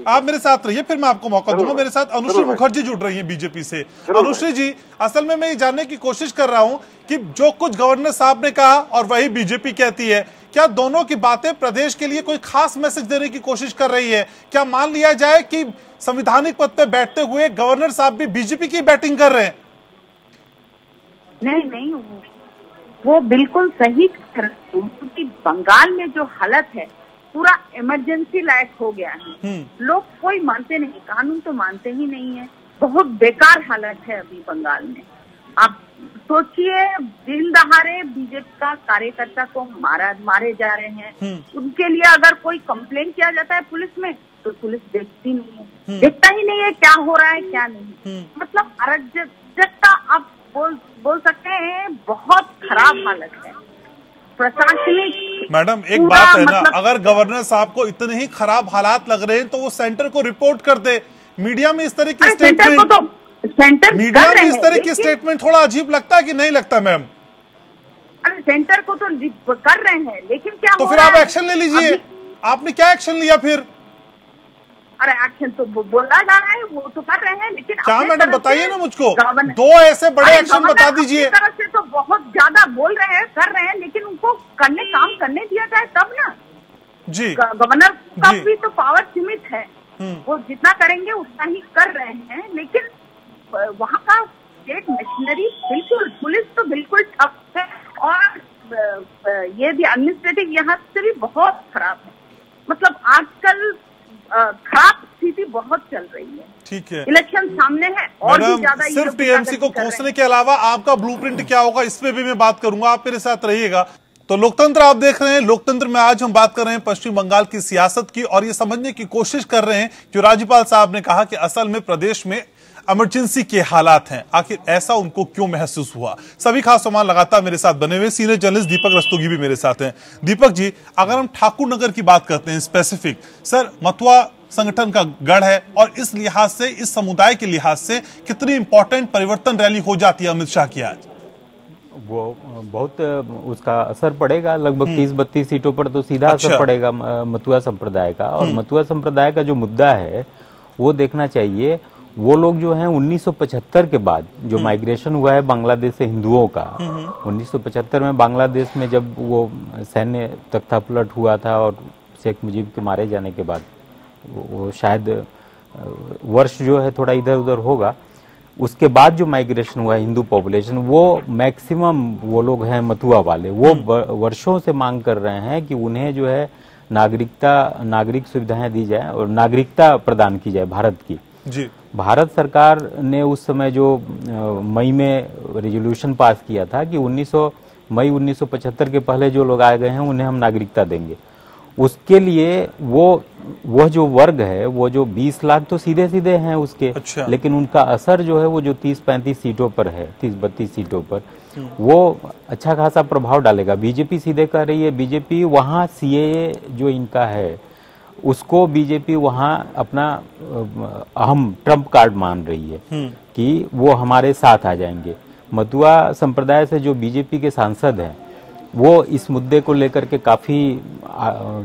आप मेरे साथ रहिए फिर मैं आपको मौका दूँगा। मेरे साथ अनुश्री मुखर्जी जुड़ रही है बीजेपी से। अनुश्री जी असल में मैं ये जानने की कोशिश कर रहा हूँ कि जो कुछ गवर्नर साहब ने कहा और वही बीजेपी कहती है क्या दोनों की बातें प्रदेश के लिए कोई खास मैसेज देने की कोशिश कर रही है? क्या मान लिया जाए कि संविधानिक पद पर बैठते हुए गवर्नर साहब भी बीजेपी की बैटिंग कर रहे हैं? नहीं नहीं वो बिल्कुल सही क्योंकि बंगाल में जो हालत है पूरा इमरजेंसी लायक हो गया है। लोग कोई मानते नहीं कानून तो मानते ही नहीं है। बहुत बेकार हालत है अभी बंगाल में। आप सोचिए दिन दहाड़े बीजेपी का कार्यकर्ता को मारा मारे जा रहे हैं। उनके लिए अगर कोई कंप्लेन किया जाता है पुलिस में तो पुलिस देखती नहीं है। देखता ही नहीं है क्या हो रहा है क्या नहीं। मतलब अराजकता आप बोल बोल सकते हैं बहुत खराब हालत है। प्रशासनिक मैडम एक बात है ना मतलब- अगर गवर्नर साहब को इतने ही खराब हालात लग रहे हैं तो वो सेंटर को रिपोर्ट कर दे। मीडिया में इस तरह की स्टेटमेंट तो सेंटर मीडिया में इस तरह की स्टेटमेंट थोड़ा अजीब लगता है कि नहीं लगता मैम? अरे सेंटर को तो कर रहे हैं लेकिन क्या तो फिर आप एक्शन ले लीजिए। आपने क्या एक्शन लिया फिर? अरे एक्शन तो बोला जा रहा है वो तो कर रहे हैं लेकिन क्या मैडम बताइए ना मुझको? दो ऐसे बड़े एक्शन बता दीजिए। तरफ़ से तो बहुत ज़्यादा बोल रहे हैं कर रहे हैं लेकिन उनको करने काम करने दिया जाए तब ना। जी। गवर्नर का भी तो पावर सीमित है। हम्म। वो जितना करेंगे उतना ही कर रहे हैं लेकिन वहाँ का स्टेट मशीनरी बिल्कुल पुलिस तो बिल्कुल ठप है और ये भी एडमिनिस्ट्रेटिव यहाँ से भी बहुत खराब है। मतलब आजकल खराब स्थिति बहुत चल रही है। ठीक है। इलेक्शन सामने है और भी ज़्यादा सिर्फ़ टीएमसी को कोसने के अलावा आपका ब्लूप्रिंट क्या होगा इस पे भी मैं बात करूँगा। आप मेरे साथ रहिएगा। तो लोकतंत्र आप देख रहे हैं लोकतंत्र में आज हम बात कर रहे हैं पश्चिम बंगाल की सियासत की और ये समझने की कोशिश कर रहे हैं कि राज्यपाल साहब ने कहा कि असल में प्रदेश में इमरजेंसी के हालात हैं। आखिर ऐसा उनको क्यों महसूस हुआ? सभी खास सामान लगातार मेरे साथ बने हुए सीनियर जर्नलिस्ट दीपक रस्तोगी भी मेरे साथ हैं। दीपक जी अगर हम ठाकुर नगर की बात करते हैं स्पेसिफिक सर मथुआ संगठन का गढ़ है और इस लिहाज से इस समुदाय के लिहाज से कितनी इंपॉर्टेंट परिवर्तन रैली हो जाती है अमित शाह की आज? वो बहुत उसका असर पड़ेगा। लगभग हम्म। तीस बत्तीस सीटों पर तो सीधा अच्छा। असर पड़ेगा मथुआ संप्रदाय का। और हम्म। मथुआ संप्रदाय का जो मुद्दा है वो देखना चाहिए वो लोग जो हैं 1975 के बाद जो माइग्रेशन हम्म। हुआ है बांग्लादेश से हिंदुओं का 1975 में बांग्लादेश में जब वो सैन्य तख्ता तख्तापलट हुआ था और शेख मुजीब के मारे जाने के बाद वो शायद वर्ष जो है थोड़ा इधर उधर होगा उसके बाद जो माइग्रेशन हुआ हिंदू पॉपुलेशन वो मैक्सिमम वो लोग हैं मथुआ वाले वो हम्म। वर्षों से मांग कर रहे हैं कि उन्हें जो है नागरिकता नागरिक सुविधाएँ दी जाए और नागरिकता प्रदान की जाए भारत की जी भारत सरकार ने उस समय जो मई में रेजोल्यूशन पास किया था कि 1900 मई 1975 के पहले जो लोग आए गए हैं उन्हें हम नागरिकता देंगे उसके लिए वो वह जो वर्ग है वो जो 20 लाख तो सीधे सीधे हैं उसके अच्छा। लेकिन उनका असर जो है वो जो 30-35 सीटों पर है 30-32 सीटों पर हम्म। वो अच्छा खासा प्रभाव डालेगा बीजेपी सीधे कह रही है बीजेपी वहाँ सीए जो इनका है उसको बीजेपी वहाँ अपना अहम ट्रंप कार्ड मान रही है हम्म। कि वो हमारे साथ आ जाएँगे। मथुआ संप्रदाय से जो बीजेपी के सांसद हैं वो इस मुद्दे को लेकर के काफ़ी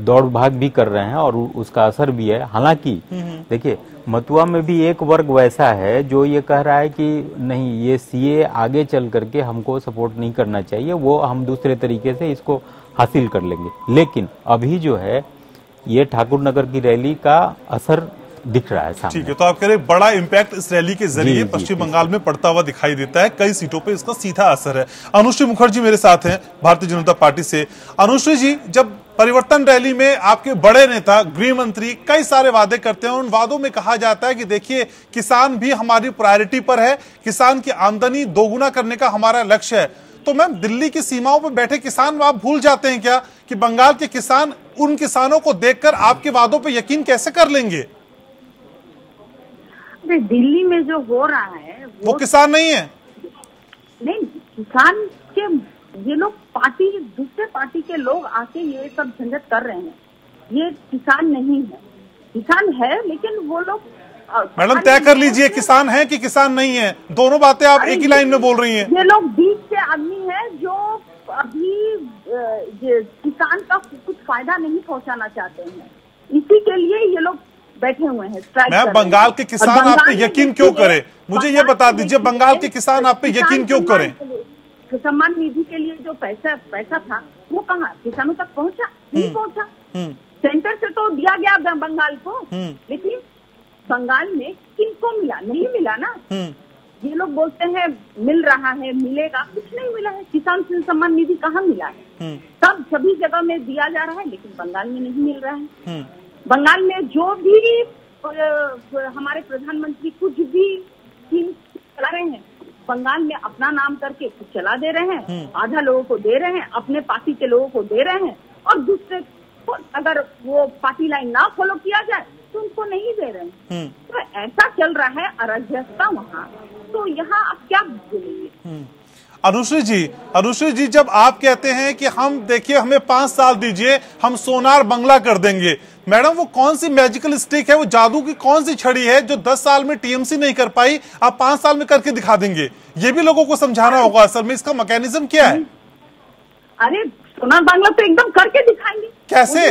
दौड़ भाग भी कर रहे हैं और उसका असर भी है। हालाँकि देखिए मथुआ में भी एक वर्ग वैसा है जो ये कह रहा है कि नहीं ये सीए आगे चल करके हमको सपोर्ट नहीं करना चाहिए वो हम दूसरे तरीके से इसको हासिल कर लेंगे। लेकिन अभी जो है ये ठाकुर नगर की रैली का असर दिख रहा है ठीक है तो आप कह रहे हैं बड़ा इम्पैक्ट इस रैली के ज़रिए पश्चिम बंगाल में पड़ता हुआ दिखाई देता है। कई सीटों पे इसका सीधा असर है। अनुश्री मुखर्जी मेरे साथ हैं भारतीय जनता पार्टी से। अनुश्री जी जब परिवर्तन रैली में आपके बड़े नेता गृह मंत्री कई सारे वादे करते हैं उन वादों में कहा जाता है कि देखिए किसान भी हमारी प्रायोरिटी पर है। किसान की आमदनी दोगुना करने का हमारा लक्ष्य है। तो मैम दिल्ली की सीमाओं पर बैठे किसान आप भूल जाते हैं क्या कि बंगाल के किसान उन किसानों को देखकर आपके वादों पर यकीन कैसे कर लेंगे? दिल्ली में जो हो रहा है वो, वो किसान नहीं है। नहीं किसान के ये लोग पार्टी दूसरे पार्टी के लोग आके ये सब झंझट कर रहे हैं। ये किसान नहीं है। किसान है लेकिन वो लोग मैडम तय कर लीजिए किसान है कि किसान नहीं है? दोनों बातें आप एक ही लाइन में बोल रही हैं। ये लोग बीच के आदमी है जो अभी किसान का कुछ फ़ायदा नहीं पहुंचाना चाहते हैं। इसी के लिए ये लोग बैठे हुए हैं मैम बंगाल के किसान आप पे यकीन क्यों करें? मुझे ये बता दीजिए बंगाल के किसान आप पे यकीन क्यों करें? सम्मान निधि के लिए जो पैसा पैसा था वो कहा? किसानों तक पहुँचा? नहीं पहुँचा। हम्म। सेंटर से तो दिया गया बंगाल को। हम्म। लेकिन बंगाल में किनको मिला? नहीं मिला ना? ये लोग बोलते हैं मिल रहा है मिलेगा। कुछ नहीं मिला है। किसान सम्मान निधि कहाँ मिला है? सब सभी जगह में दिया जा रहा है लेकिन बंगाल में नहीं मिल रहा है। बंगाल में जो भी हमारे प्रधानमंत्री कुछ भी स्कीम चला रहे हैं बंगाल में अपना नाम करके कुछ चला दे रहे हैं हम्म। आधा लोगों को दे रहे हैं अपने पार्टी के लोगों को दे रहे हैं और दूसरे को अगर वो पार्टी लाइन ना फॉलो किया जाए तो उनको नहीं दे रहे। हैं हम्म। तो ऐसा चल रहा है अराजकता वहाँ। तो यहाँ आप क्या बोलेंगे? हम्म। अनुश्री जी अनुश्री जी जब आप कहते हैं कि हम देखिए हमें पाँच साल दीजिए हम सोनार बंगला कर देंगे। मैडम वो कौन सी मैजिकल स्टिक है? वो जादू की कौन सी छड़ी है जो दस साल में टीएमसी नहीं कर पाई? आप पाँच साल में करके दिखा देंगे। ये भी लोगों को समझाना होगा असल में इसका मैकेनिज्म क्या है? अरे सोनार बांग्ला तो एकदम करके दिखाएँगे। कैसे?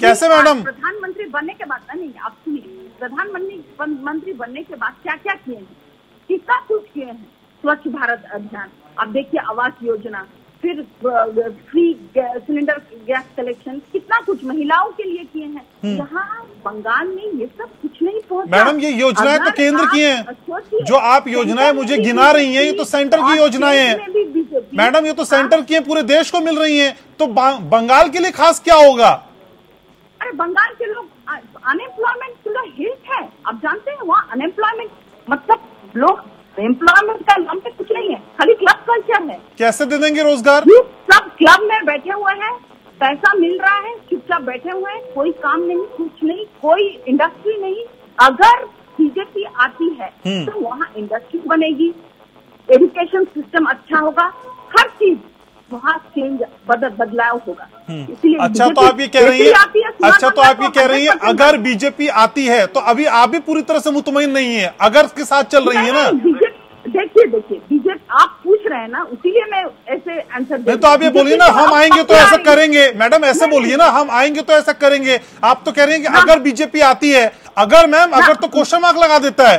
कैसे मैडम? प्रधानमंत्री बनने के बाद नहीं आप सुनिए प्रधानमंत्री मंत्री बनने के बाद क्या क्या किए हैं? कितना कुछ किए हैं? स्वच्छ भारत अभियान। अब देखिए आवास योजना फिर फ्री सिलेंडर गैस कलेक्शन कितना कुछ महिलाओं के लिए किए हैं। हम्म। यहाँ बंगाल में ये सब कुछ नहीं पहुँचा। मैडम ये योजनाएँ तो केंद्र की हैं। जो आप योजनाएँ मुझे गिना रही हैं ये तो सेंटर की योजनाएँ हैं। मैडम ये तो सेंटर की है पूरे देश को मिल रही है। तो बंगाल के लिए खास क्या होगा? अरे बंगाल के लोग अनएम्प्लॉयमेंट पूरा हिट है। आप जानते हैं वहाँ अनएम्प्लॉयमेंट मतलब लोग एम्प्लॉयमेंट का नाम पे कुछ नहीं है खाली क्लब कल्चर है। कैसे दे देंगे रोज़गार? सब क्लब में बैठे हुए हैं पैसा मिल रहा है चुपचाप बैठे हुए हैं कोई काम नहीं कुछ नहीं कोई इंडस्ट्री नहीं। अगर बीजेपी आती है हम्म। तो वहाँ इंडस्ट्री बनेगी। एजुकेशन सिस्टम अच्छा होगा। हर चीज़ वहाँ चेंज बदल बदलाव होगा। हम्म। इसलिए अच्छा तो आप ये कह रही है अच्छा तो आप ये कह रही है अगर बीजेपी आती है तो अभी आप भी पूरी तरह से मुतमिन नहीं है अगर उसके साथ चल रही है ना। देखिए देखिए बीजेपी आप पूछ रहे हैं ना इसीलिए मैं ऐसे आंसर नहीं तो आप ये बोलिए ना हम आएँगे तो ऐसा करेंगे। मैडम ऐसे बोलिए ना हम आएँगे तो ऐसा करेंगे। आप तो कह रहे हैं कि हाँ। अगर बीजेपी आती है अगर मैम अगर तो क्वेश्चन मार्क लगा देता है।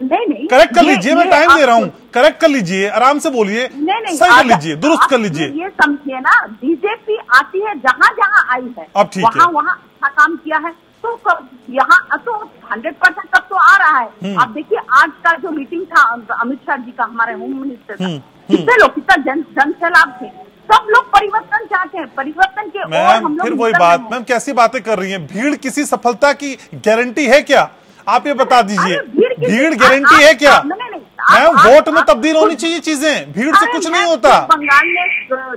नहीं नहीं करेक्ट कर लीजिए मैं टाइम दे रहा हूँ। करेक्ट कर लीजिए आराम से बोलिए। सही कर लीजिए दुरुस्त कर लीजिए। ये समझिए ना बीजेपी आती है जहाँ जहाँ आई है अब ठीक है। वहाँ अच्छा काम किया है। तो यहाँ तो हंड्रेड परसेंट तब तो आ रहा है। हम्म। आप देखिए आज का जो मीटिंग था अमित शाह जी का हमारे होम मिनिस्टर का हम्म, हम्म। कितने लोग कितना जन जन सैलाब थे। सब लोग परिवर्तन चाहते हैं परिवर्तन के मैम फिर वही बात मैम कैसी बातें कर रही हैं? भीड़ किसी सफलता की गारंटी है क्या? आप ये बता दीजिए। भीड़ गारंटी है क्या? मैं वोट में तब्दील होनी चाहिए चीज़ें। भीड़ से कुछ नहीं होता। बंगाल में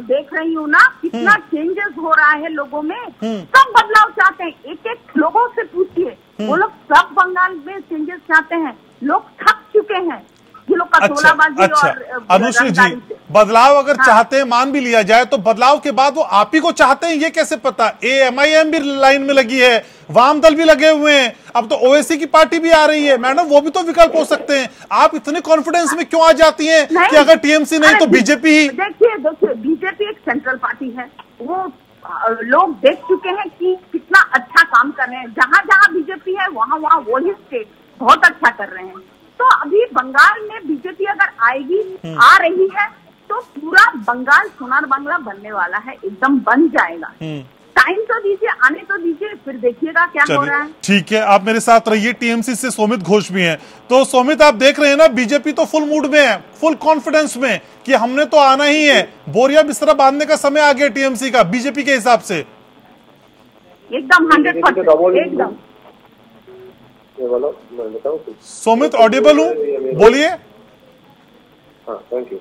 देख रही हूँ ना कितना चेंजेस हम्म। हो रहा है लोगों में। हम्म। सब बदलाव चाहते हैं। एक एक लोगों से पूछिए। वो हम्म। लोग सब बंगाल में चेंजेस चाहते हैं। लोग थक चुके हैं। अच्छा अच्छा। अनुश्री जी बदलाव अगर हाँ। चाहते हैं मान भी लिया जाए तो बदलाव के बाद वो आप ही को चाहते हैं ये कैसे पता? ए एम आई एम भी लाइन में लगी है वाम दल भी लगे हुए हैं। अब तो ओएसी की पार्टी भी आ रही है। मैडम वो भी तो विकल्प हो सकते हैं। आप इतने कॉन्फिडेंस में क्यों आ जाती हैं कि अगर टीएमसी नहीं तो बीजेपी ही देखिए देखिए बीजेपी एक सेंट्रल पार्टी है। वो लोग देख चुके हैं कि कितना अच्छा काम कर रहे हैं। जहाँ जहाँ बीजेपी है वहाँ वहाँ वही स्टेट बहुत अच्छा कर रहे हैं। तो अभी बंगाल में बीजेपी अगर आएगी हम्म। आ रही है तो पूरा बंगाल सोनार बांग्ला बनने वाला है एकदम बन जाएगा। हम्म। टाइम तो दीजिए आने तो दीजिए फिर देखिएगा क्या हो रहा है। ठीक है आप मेरे साथ रहिए टीएमसी से सोमित घोष भी हैं। तो सोमित आप देख रहे हैं ना बीजेपी तो फुल मूड में है फुल कॉन्फिडेंस में कि हमने तो आना ही है। बोरिया बिस्तरा बांधने का समय आ गया टीएमसी का बीजेपी के हिसाब से। एकदम हंड्रेड परसेंट एकदम। सोमित ऑडिबल हूँ? बोलिए। हाँ थैंक यू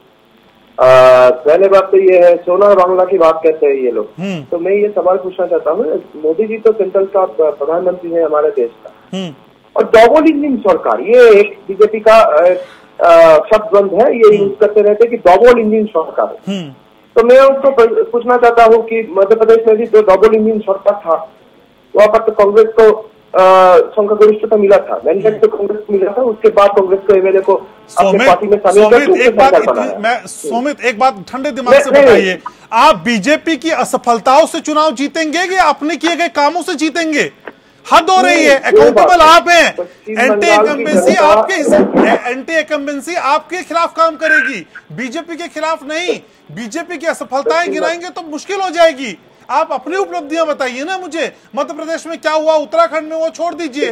पहले बात तो ये है सोना बांग्ला की बात करते हैं ये लोग। हम्म। तो मैं ये सवाल पूछना चाहता हूँ मोदी जी तो सेंट्रल का प्रधानमंत्री है हमारे देश का। हम्म। और डबल इंजिन सरकार ये एक बीजेपी का शब्द बंद है ये यूज़ हम्म। करते रहते कि डबल इंजिन सरकार तो मैं उसको पूछना चाहता हूँ कि मध्य प्रदेश में भी जो डबल इंजिन सरकार था वहाँ पर तो कांग्रेस को संख्यागरिष्ठता मिला था। तो कांग्रेस को मिला था उसके बाद कांग्रेस को एमएलए को अपने पार्टी में शामिल कर एक बात मैं सोमित एक बात ठंडे दिमाग से बताइए। आप बीजेपी की असफलताओं से चुनाव जीतेंगे या अपने किए गए कामों से जीतेंगे? हद हो रही है। अकाउंटेबल आप हैं। एंटी एकम्बेंसी आपके एंटी एकम्बेंसी आपके खिलाफ काम करेगी। बीजेपी के खिलाफ नहीं। बीजेपी की असफलताएँ गिराएँगे तो मुश्किल हो जाएगी। आप अपनी उपलब्धियाँ बताइए ना मुझे। मध्य प्रदेश में क्या हुआ? उत्तराखंड में वो छोड़ दीजिए।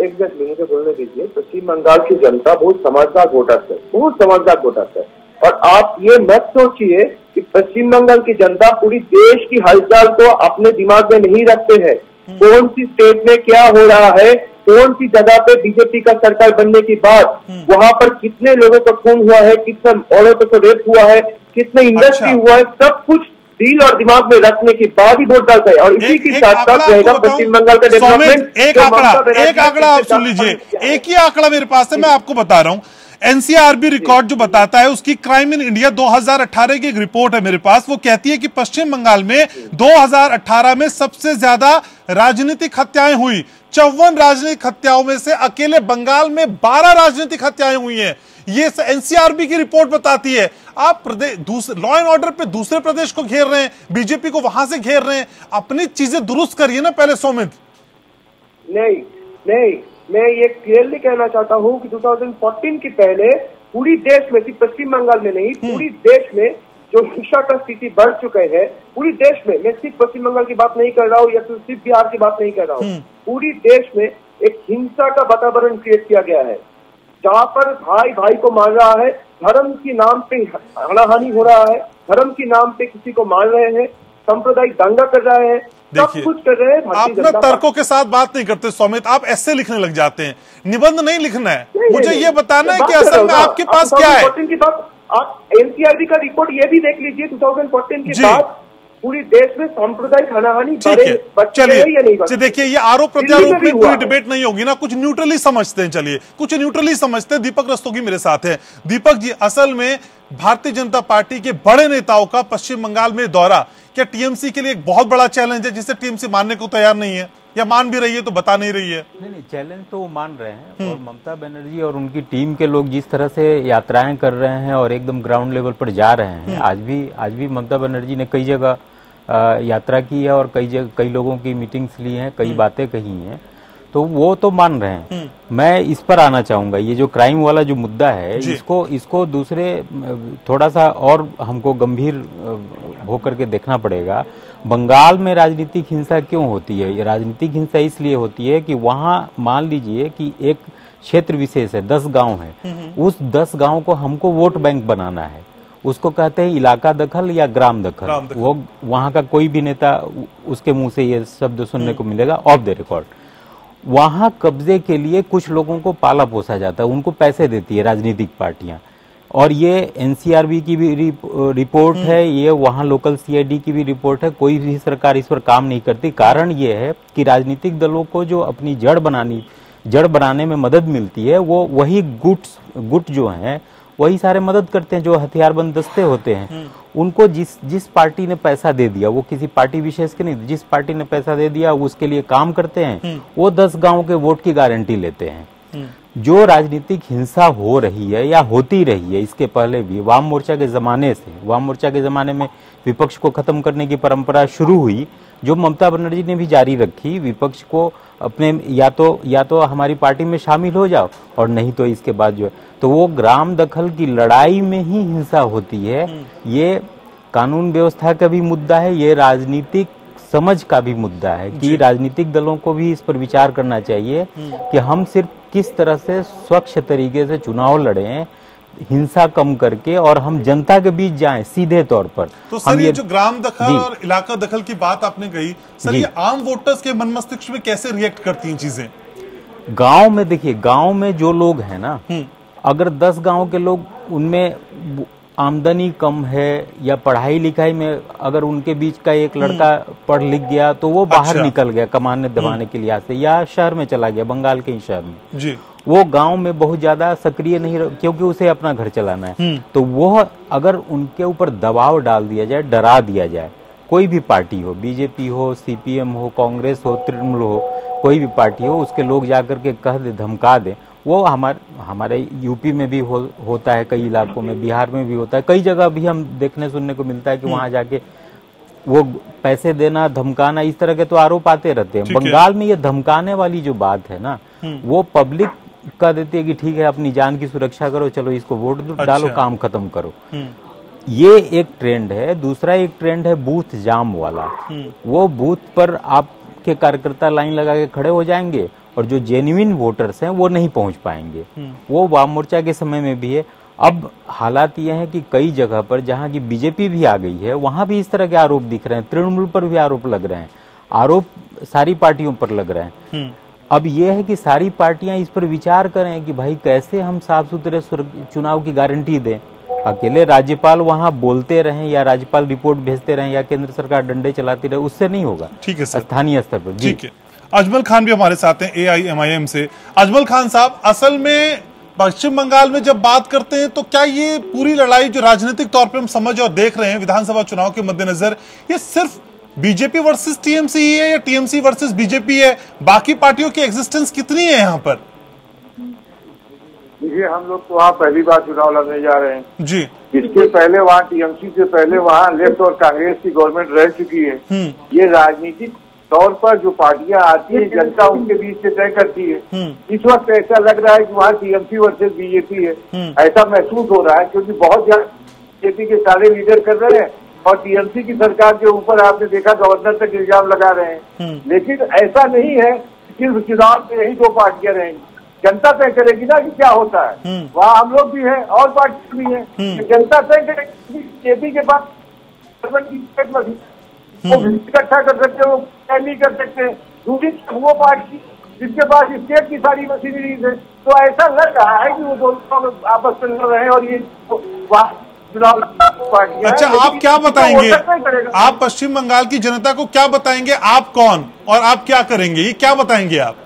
एग्जैक्टली मुझे बोलने दीजिए। पश्चिम बंगाल की जनता बहुत समझदार वोटर है। बहुत समझदार वोटर है। और आप ये मत सोचिए कि पश्चिम बंगाल की जनता पूरी देश की हलचल को अपने दिमाग में नहीं रखते हैं। हम्म। कौन सी स्टेट में क्या हो रहा है? कौन सी जगह पे बीजेपी का सरकार बनने के बाद वहाँ पर कितने लोगों का खून हुआ है? कितने औरतों को रेप हुआ है? कितने इंडस्ट्री अच्छा। हुआ है? सब कुछ दिल और दिमाग में रखने के बाद ही वोट डालता है। और इसी के साथ साथ रहेगा पश्चिम बंगाल का डेवलपमेंट एक आंकड़ा एक आंकड़ा आप सुन लीजिए। एक ही आंकड़ा मेरे पास है मैं आपको बता रहा हूँ। एनसीआरबी रिकॉर्ड जो बताता है उसकी क्राइम इन इंडिया 2018 की एक रिपोर्ट है मेरे पास। वो कहती है कि पश्चिम बंगाल में 2018 में सबसे ज़्यादा राजनीतिक हत्याएँ हुई। चौवन राजनीतिक हत्याओं में से अकेले बंगाल में 12 राजनीतिक हत्याएँ हुई हैं। ये एनसीआरबी की रिपोर्ट बताती है आप प्रदेश लॉ एंड ऑर्डर पे दूसरे प्रदेश को घेर रहे हैं बीजेपी को वहाँ से घेर रहे हैं अपनी चीज़ें दुरुस्त करिए ना पहले सोमित नहीं नहीं मैं ये क्लियरली कहना चाहता हूँ कि 2014 के पहले पूरी देश में सिर्फ़ पश्चिम बंगाल में नहीं हम्म। पूरी देश में जो हिंसा का स्थिति बढ़ चुके हैं पूरी देश में मैं सिर्फ़ पश्चिम बंगाल की बात नहीं कर रहा हूँ या फिर सिर्फ़ बिहार की बात नहीं कर रहा हूँ हम्म। पूरी देश में एक हिंसा का वातावरण क्रिएट किया गया है जहाँ पर भाई भाई को मार रहा है धर्म के नाम पे हणाहानी हो रहा है धर्म के नाम पे किसी को मार रहे हैं सांप्रदायिक दंगा कर रहे हैं सब देखिए, कुछ कर रहे हैं आप ना तर्कों के साथ बात नहीं करते स्वामित आप ऐसे लिखने लग जाते हैं। निबंध नहीं लिखना है। नहीं, मुझे नहीं, ये बताना है कि असल में आपके पास क्या है? की आप एनसीआरबी का रिपोर्ट ये भी देख लीजिए 2014 के। बाद पूरी देश में सांप्रदायिक हनाहानी है चलिए? देखिए ये आरोप प्रत्यारोप में पूरी डिबेट नहीं होगी ना कुछ न्यूट्रली समझते हैं चलिए। कुछ न्यूट्रली समझते हैं दीपक रस्तोगी मेरे साथ है। दीपक जी असल में भारतीय जनता पार्टी के बड़े नेताओं का पश्चिम बंगाल में दौरा। क्या टीएमसी के लिए एक बहुत बड़ा चैलेंज है जिसे टीएमसी मानने को तैयार नहीं है? या मान भी रही है तो बता नहीं रही है? नहीं नहीं चैलेंज तो वो मान रहे हैं। और ममता बनर्जी और उनकी टीम के लोग जिस तरह से यात्राएँ कर रहे हैं और एकदम ग्राउंड लेवल पर जा रहे हैं आज भी आज भी ममता बनर्जी ने कई जगह यात्रा की है और कई जगह कई लोगों की मीटिंग्स ली हैं कई बातें कही हैं। तो वो तो मान रहे हैं। मैं इस पर आना चाहूँगा। ये जो क्राइम वाला जो मुद्दा है इसको इसको दूसरे थोड़ा सा और हमको गंभीर होकर के देखना पड़ेगा। बंगाल में राजनीतिक हिंसा क्यों होती है? ये राजनीतिक हिंसा इसलिए होती है कि वहाँ मान लीजिए कि एक क्षेत्र विशेष है दस गाँव है। उस दस गाँव को हमको वोट बैंक बनाना है। उसको कहते हैं इलाका दखल या ग्राम दखल। ग्राम दखल। वो वहाँ का कोई भी नेता उसके मुँह से ये शब्द सुनने को मिलेगा ऑफ़ द रिकॉर्ड वहाँ कब्जे के लिए कुछ लोगों को पाला पोसा जाता है उनको पैसे देती है राजनीतिक पार्टियाँ। और ये एनसीआरबी की भी रिप- रिपोर्ट है ये वहाँ लोकल सीआईडी की भी रिपोर्ट है कोई भी सरकार इस पर काम नहीं करती। कारण ये है कि राजनीतिक दलों को जो अपनी जड़ बनानी जड़ बनाने में मदद मिलती है वो वही गुट्स गुट जो हैं वही सारे मदद करते हैं जो हथियारबंद दस्ते होते हैं। उनको जिस जिस पार्टी ने पैसा दे दिया वो किसी पार्टी विशेष के नहीं जिस पार्टी ने पैसा दे दिया उसके लिए काम करते हैं वो दस गाँव के वोट की गारंटी लेते हैं। जो राजनीतिक हिंसा हो रही है या होती रही है इसके पहले भी वाम मोर्चा के जमाने से वाम मोर्चा के जमाने में विपक्ष को खत्म करने की परंपरा शुरू हुई जो ममता बनर्जी ने भी जारी रखी विपक्ष को अपने या तो या तो हमारी पार्टी में शामिल हो जाओ और नहीं तो इसके बाद जो है तो वो ग्राम दखल की लड़ाई में ही हिंसा होती है। ये कानून व्यवस्था का भी मुद्दा है ये राजनीतिक समझ का भी मुद्दा है कि राजनीतिक दलों को भी इस पर विचार करना चाहिए कि हम सिर्फ़ किस तरह से स्वच्छ तरीके से चुनाव लड़ें हिंसा कम करके और हम जनता के बीच जाएँ सीधे तौर पर। तो सर ये जो ग्राम दखल और इलाका दखल की बात आपने कही सर ये आम वोटर्स के मन मस्तिष्क में कैसे रिएक्ट करती हैं चीज़ें? गाँव में देखिए गाँव में जो लोग हैं ना हम्म। अगर दस गाँव के लोग उनमें आमदनी कम है या पढ़ाई लिखाई में अगर उनके बीच का एक लड़का पढ़ लिख गया तो वो बाहर अच्छा। निकल गया कमाने दबाने के लिहाज से या शहर में चला गया बंगाल के ही शहर में। जी। वो गाँव में बहुत ज़्यादा सक्रिय नहीं रह, क्योंकि उसे अपना घर चलाना है। तो वो अगर उनके ऊपर दबाव डाल दिया जाए डरा दिया जाए कोई भी पार्टी हो बीजेपी हो सीपीएम हो कांग्रेस हो तृणमूल हो कोई भी पार्टी हो उसके लोग जाकर के कह दे धमका दे वो हमारे हमारे यूपी में भी हो, होता है कई इलाकों में बिहार में भी होता है। कई जगह भी हम देखने सुनने को मिलता है कि वहाँ जाके वो पैसे देना धमकाना इस तरह के तो आरोप आते रहते हैं। ठीक है। बंगाल में ये धमकाने वाली जो बात है ना वो पब्लिक कह देती है कि ठीक है अपनी जान की सुरक्षा करो चलो इसको वोट दो, डालो अच्छा। काम खत्म करो। हम्म, ये एक ट्रेंड है। दूसरा एक ट्रेंड है बूथ जाम वाला। वो बूथ पर आपके कार्यकर्ता लाइन लगा के खड़े हो जाएँगे। और जो जेन्युइन वोटर्स हैं वो नहीं पहुँच पाएँगे। वो वाम मोर्चा के समय में भी है। अब हालात ये हैं कि कई जगह पर जहाँ की बीजेपी भी आ गई है वहाँ भी इस तरह के आरोप दिख रहे हैं। तृणमूल पर भी आरोप लग रहे हैं। आरोप सारी पार्टियों पर लग रहे हैं। हम्म, अब यह है कि सारी पार्टियाँ इस पर विचार करें कि भाई कैसे हम साफ़ सुथरे चुनाव की गारंटी दें। अकेले राज्यपाल वहाँ बोलते रहें या राज्यपाल रिपोर्ट भेजते रहें या केंद्र सरकार डंडे चलाती रहे उससे नहीं होगा। ठीक है स्थानीय स्तर पर। जी। ठीक है। अजमल खान भी हमारे साथ हैं एआईएमआईएम से। अजमल खान साहब असल में पश्चिम बंगाल में जब बात करते हैं तो क्या ये पूरी लड़ाई जो राजनीतिक तौर पर हम समझ और देख रहे हैं विधानसभा चुनाव के मद्देनजर ये सिर्फ़ बीजेपी वर्सेस टीएमसी ही है या टीएमसी वर्सेस बीजेपी है? बाकी पार्टियों की एग्जिस्टेंस कितनी है यहाँ पर? देखिए हम लोग तो वहाँ पहली बार चुनाव लड़ने जा रहे हैं। जी। इसके पहले वहाँ टीएमसी से पहले वहाँ लेफ़्ट और कांग्रेस की गवर्नमेंट रह चुकी है। हम्म। ये राजनीतिक तौर पर जो पार्टियाँ आती है जनता उनके बीच से तय करती है। हम्म। इस वक्त ऐसा लग रहा है कि वहाँ टीएमसी वर्सेज बीजेपी है। हम्म। ऐसा महसूस हो रहा है क्योंकि बहुत ज़्यादा बीजेपी के सारे लीडर कर रहे हैं और टीएमसी की सरकार के ऊपर आपने देखा गवर्नर तक इल्ज़ाम लगा रहे हैं। हम्म। लेकिन ऐसा नहीं है कि सिर्फ़ चुनाव में यही दो पार्टियाँ रहेंगी। जनता तय करेगी ना कि क्या होता है। वहाँ हम लोग भी हैं और पार्टी भी हैं। जनता तय करेगी जेपी के पास वो भी इकट्ठा कर सकते हैं नहीं कर सकते दूसरी वो पार्टी जिसके पास स्टेट की सारी मशीनरीज है तो ऐसा लग रहा है कि वो दोनों आपस में लड़ रहे हैं और ये चुनाव अच्छा आप क्या बताएँगे। आप पश्चिम बंगाल की जनता को क्या बताएँगे? आप कौन? और आप क्या करेंगे? ये क्या बताएँगे आप?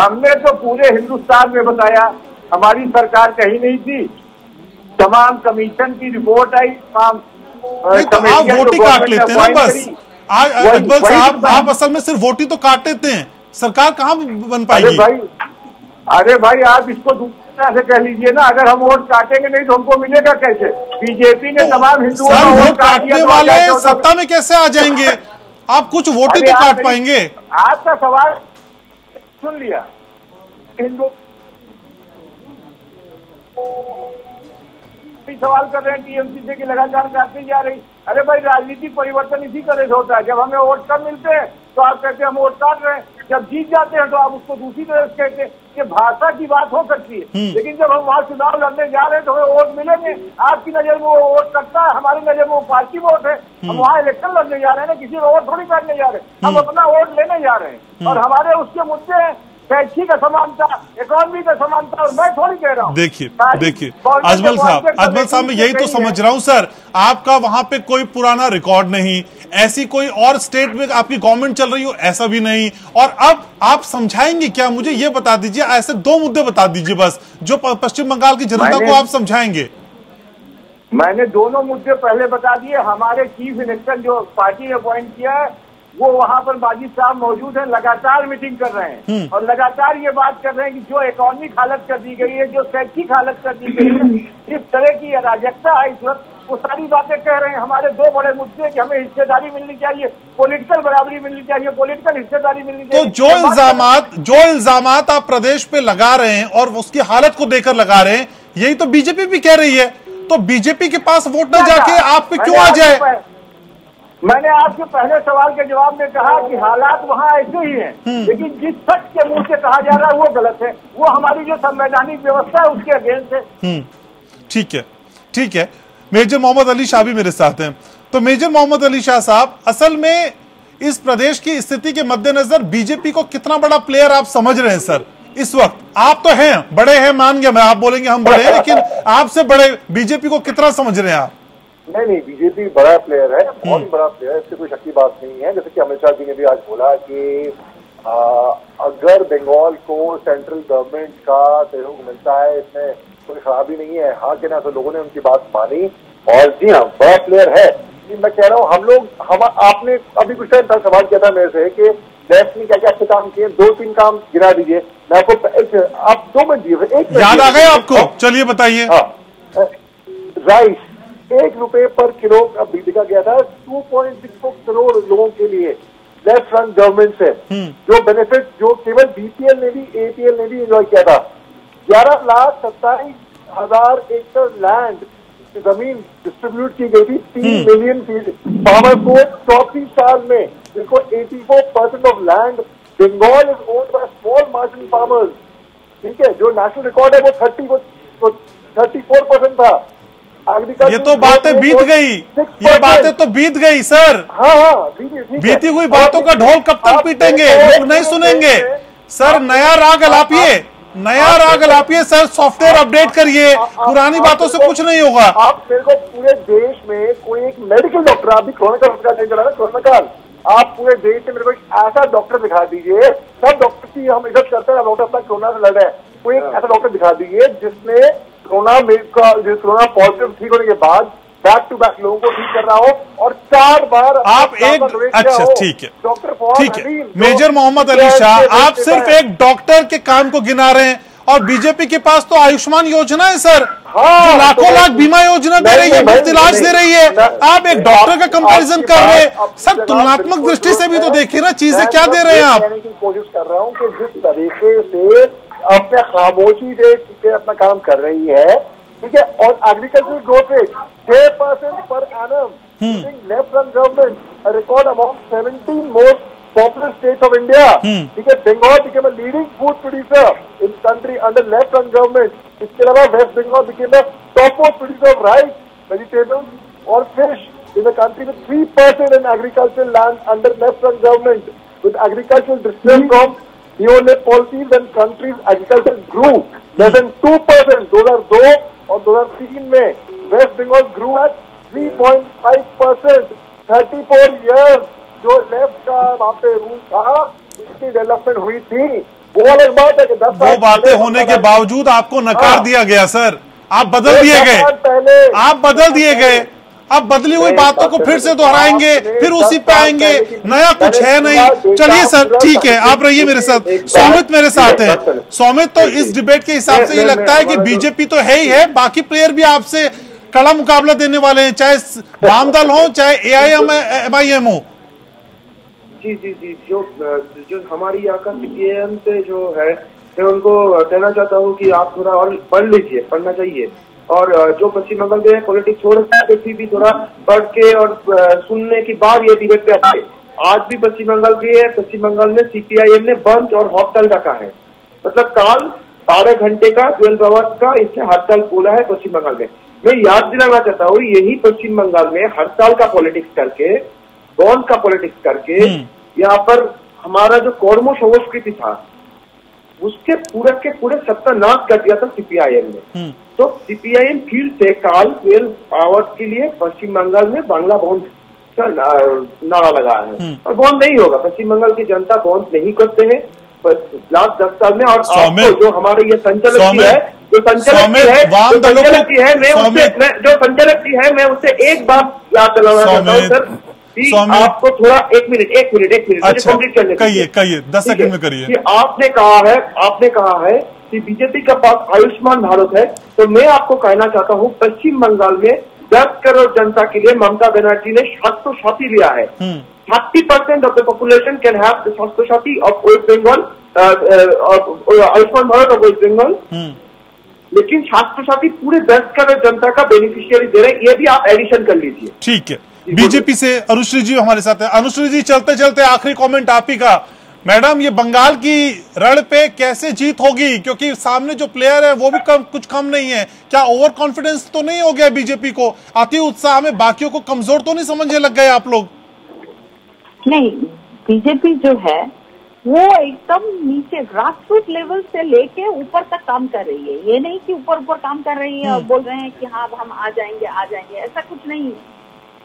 हमने तो पूरे हिंदुस्तान में बताया हमारी सरकार कहीं नहीं थी। तमाम कमीशन की रिपोर्ट आई तमाम तो आप वोट ही काट लेते हैं ना बस। आज अकबर साहब तो आप असल में सिर्फ़ वोट ही तो काट देते हैं। सरकार कहाँ बन अरे पाएगी अरे भाई आप इसको से कह लीजिए ना अगर हम वोट काटेंगे नहीं तो हमको मिलेगा कैसे? बीजेपी ने तमाम हिंदुओं का वोट काटने तो वाले सत्ता में कैसे आ जाएँगे? आप कुछ वोट ही तो काट पाएँगे। आपका सवाल सुन लिया। हिंदू भी सवाल कर रहे हैं टीएमसी से कि लगातार काटती जा रही। अरे भाई राजनीतिक परिवर्तन इसी तरह से होता है। जब हमें वोट कम मिलते हैं तो आप कहते हैं हम वोट काट रहे हैं। जब जीत जाते हैं तो आप उसको दूसरी तरह से कहते हैं कि भाषा की बात हो सकती है। लेकिन जब हम वहाँ चुनाव लड़ने जा रहे हैं तो हमें वोट मिलेंगे। आपकी नज़र में वो वोट कटता है हमारी नज़र में वो पार्टी वोट है। हम वहाँ इलेक्शन लड़ने जा रहे हैं ना किसी का वोट थोड़ी काटने जा रहे हैं। हम अपना वोट लेने जा रहे हैं। और हमारे उसके मुद्दे हैं शैक्षिक असमानता इकोनॉमी का समानता और मैं थोड़ी कह रहा हूँ। देखिए देखिए अजमल साहब अजमल साहब मैं यही तो समझ रहा हूँ सर आपका वहाँ पे कोई पुराना रिकॉर्ड नहीं ऐसी कोई और स्टेट में आपकी गवर्नमेंट चल रही हो ऐसा भी नहीं। और अब आप समझाएँगे क्या? मुझे ये बता दीजिए ऐसे दो मुद्दे बता दीजिए बस जो पश्चिम बंगाल की जनता को आप समझाएँगे। मैंने दोनों मुद्दे पहले बता दिए। हमारे चीफ इलेक्शन जो पार्टी अपॉइंट किया है वो वहाँ पर बाजी साहब मौजूद हैं लगातार मीटिंग कर रहे हैं। और लगातार ये बात कर रहे हैं कि जो इकोनॉमिक हालत कर दी गई है जो शैक्षिक हालत कर दी गई है जिस तरह की अराजकता है इस वक्त वो सारी बातें कह रहे हैं। हमारे दो बड़े मुद्दे कि हमें हिस्सेदारी मिलनी चाहिए पॉलिटिकल बराबरी मिलनी चाहिए पॉलिटिकल हिस्सेदारी मिलनी चाहिए तो चाहिए। जो इल्ज़ाम जो इल्जामात आप प्रदेश पे लगा रहे हैं और उसकी हालत को देकर लगा रहे हैं यही तो बीजेपी भी कह रही है। तो बीजेपी के पास वोट न जाके आप पे क्यों आ जाए? मैंने आपके पहले सवाल के जवाब में कहा कि हालात वहाँ ऐसे ही हैं लेकिन जिस शख्स के मुँह से कहा जा रहा है वो गलत है। वो हमारी जो संवैधानिक व्यवस्था है उसके अगेंस्ट है। हम्म, ठीक है। ठीक है। मेजर मोहम्मद अली शाह भी मेरे साथ हैं। तो मेजर मोहम्मद अली शाह साहब असल में इस प्रदेश की स्थिति के मद्देनजर बीजेपी को कितना बड़ा प्लेयर आप समझ रहे हैं सर? इस वक्त। आप तो हैं बड़े हैं मान गया मैं आप बोलेंगे हम बड़े हैं लेकिन आपसे बड़े बीजेपी को कितना समझ रहे हैं आप? नहीं नहीं बीजेपी बड़ा प्लेयर है बहुत ही बड़ा प्लेयर है इससे कोई शक की बात नहीं है। जैसे कि अमित शाह जी ने भी आज बोला कि आ, अगर बंगाल को सेंट्रल गवर्नमेंट का सहयोग मिलता है इसमें कोई खराबी नहीं है। हाँ के ना तो लोगों ने उनकी बात मानी। और जी हाँ बड़ा प्लेयर है। लेकिन मैं कह रहा हूँ हम लोग हम आपने अभी कुछ टाइम सवाल किया था मेरे से कि लेफ़्ट ने क्या क्या अच्छे काम किए दो तीन काम गिरा दीजिए। मैं आपको आप दो मिनट दिए एक याद आ दीजिए। गए आपको? चलिए बताइए। हाँ। राइस। एक रुपए पर किलो का बिल बिका गया था 2.64 करोड़ लोगों के लिए लेफ़्ट रन गवर्नमेंट से। जो बेनिफिट जो केवल बीपीएल ने भी एपीएल ने भी एंजॉय किया था। ग्यारह लाख सत्ताईस हज़ार एकड़ लैंड ज़मीन डिस्ट्रीब्यूट की गई थी तीन मिलियन फार्मर को चौथी साल में जिनको 84 percent of land Bengal is owned by small margin farmers ठीक है जो नेशनल रिकॉर्ड है वो थर्टी वो थर्टी फोर परसेंट था। ये तो बातें बीत गई। ये बातें तो बीत गई सर। हाँ हाँ बीती है। बीती हुई बातों का ढोल कब तक पीटेंगे? लोग नहीं सुनेंगे। सर नया राग अलापिए। नया राग अलापिए सर सॉफ्टवेयर अपडेट करिए। पुरानी बातों से कुछ नहीं होगा। आप मेरे को पूरे देश में कोई एक मेडिकल डॉक्टर आप भी कोरोना का नहीं चला कोरोना काल आप पूरे देश में मेरे को ऐसा डॉक्टर दिखा दीजिए। सब डॉक्टर की हम इज़्ज़त करते हैं डॉक्टर अपना कोरोना से लड़ रहे हैं। कोई एक ऐसा डॉक्टर दिखा दीजिए जिसने कोरोना में का जिस कोरोना पॉजिटिव ठीक होने के बाद बैक टू बैक लोगों को ठीक कर रहा हो और चार बार आप एक अच्छा ठीक है। डॉक्टर ठीक है। मेजर मोहम्मद अली शाह आप सिर्फ़ एक डॉक्टर के काम को गिना रहे हैं और बीजेपी के पास तो आयुष्मान योजना है सर। हाँ, जो लाखों तो लाख बीमा योजना दे रही है मुफ़्त इलाज दे रही है। आप एक डॉक्टर का कंपैरिजन कर रहे हैं। सर तुलनात्मक दृष्टि से भी तो देखिए ना चीज़ें क्या दे रहे हैं आप? कोशिश कर रहा हूँ कि जिस तरीके से अपने खामोशी से चीज़ें अपना काम कर रही है ठीक है? और एग्रीकल्चर ग्रोथ रेट छह परसेंट पर annum left government record amount seventeen most popular state of India ठीक है? Bengal became leading food producer in country under left hand government इसके अलावा West Bengal became top of producer of rice vegetable और fish in a country में three percent in agriculture land under left hand government with agriculture district from neoliberal policies and countries agriculture grew less than two percent. 2002 और 2003 में West Bengal grew at 3.5 percent. 34 years जो left का वहाँ पे rule था उसकी development हुई थी वो अलग बात है कि दस वो बातें होने के बावजूद आपको नकार दिया गया सर आप बदल दिए गए आप बदल दिए गए अब बदली हुई बातों को फिर से दोहराएँगे फिर उसी पे आएँगे। नया कुछ है नहीं। चलिए सर ठीक है आप रहिए मेरे साथ। सौमित मेरे साथ है। सौमित तो इस डिबेट के हिसाब से ये लगता है कि बीजेपी तो है ही है बाकी प्लेयर भी आपसे कड़ा मुकाबला देने वाले हैं चाहे वाम दल हो चाहे A I M M I M हो। जी जी जी जो जो हमारी यहाँ का सीपीएम से जो है मैं उनको कहना चाहता हूँ कि आप थोड़ा और पढ़ लीजिए पढ़ना चाहिए। और जो पश्चिम बंगाल में पॉलिटिक्स छोड़ सकते भी थोड़ा पढ़ के और सुनने के बाद ये डिबेट पे आए आज भी पश्चिम बंगाल के पश्चिम बंगाल में सीपीआईएम ने बंद और हड़ताल रखा है। मतलब काल बारह घंटे का ट्वेल्व आवर्स का इससे हड़ताल बोला है पश्चिम बंगाल में। मैं याद दिलाना चाहता हूँ यही पश्चिम बंगाल में हड़ताल का पॉलिटिक्स करके बॉन्ड का पॉलिटिक्स करके यहाँ पर हमारा जो कौर्मो संस्कृति था उसके पूरे के पूरे सत्यानाश कर दिया था सीपीआईएम ने। तो सीपीआईएम फिर से काल ट्वेल्व आवर्स के लिए पश्चिम बंगाल में बांग्ला बॉन्ड का नारा लगा है। और बॉन्ड नहीं होगा। पश्चिम बंगाल की जनता बॉन्ड नहीं करते हैं। लास्ट दस साल में और आपको जो हमारे ये संचालक है जो संचालक है जो संचालक की है मैं उससे जो संचालक की है मैं उससे एक बात याद दिलाना चाहता हूँ सर आपको थोड़ा एक मिनट एक मिनट एक मिनट अच्छा, कंप्लीट करने कहिए कहिए दस सेकंड में करिए। आपने कहा है आपने कहा है कि बीजेपी के पास आयुष्मान भारत है तो मैं आपको कहना चाहता हूँ पश्चिम बंगाल में दस करोड़ जनता के लिए ममता बनर्जी ने स्वास्थ्य साथी लिया है। Thirty percent of the population can have Swasthya Sathi of West Bengal Ayushman Bharat of West Bengal लेकिन स्वास्थ्य साथी पूरे दस करोड़ जनता का बेनिफिशियरी दे रहे हैं ये भी आप एडिशन कर लीजिए। ठीक है। बीजेपी से अनुश्री जी हमारे साथ है। अनुश्री जी चलते चलते आखिरी कमेंट आप ही का। मैडम ये बंगाल की रण पे कैसे जीत होगी? क्योंकि सामने जो प्लेयर है वो भी कम कुछ कम नहीं है। क्या ओवर कॉन्फिडेंस तो नहीं हो गया बीजेपी को? अति उत्साह में बाकियों को कमज़ोर तो नहीं समझने लग गए आप लोग? नहीं बीजेपी जो है वो एकदम नीचे ग्रास रूट लेवल से लेके ऊपर तक काम कर रही है। ये नहीं कि ऊपर ऊपर काम कर रही है और बोल रहे हैं कि हाँ हम आ जाएँगे आ जाएँगे। ऐसा कुछ नहीं है।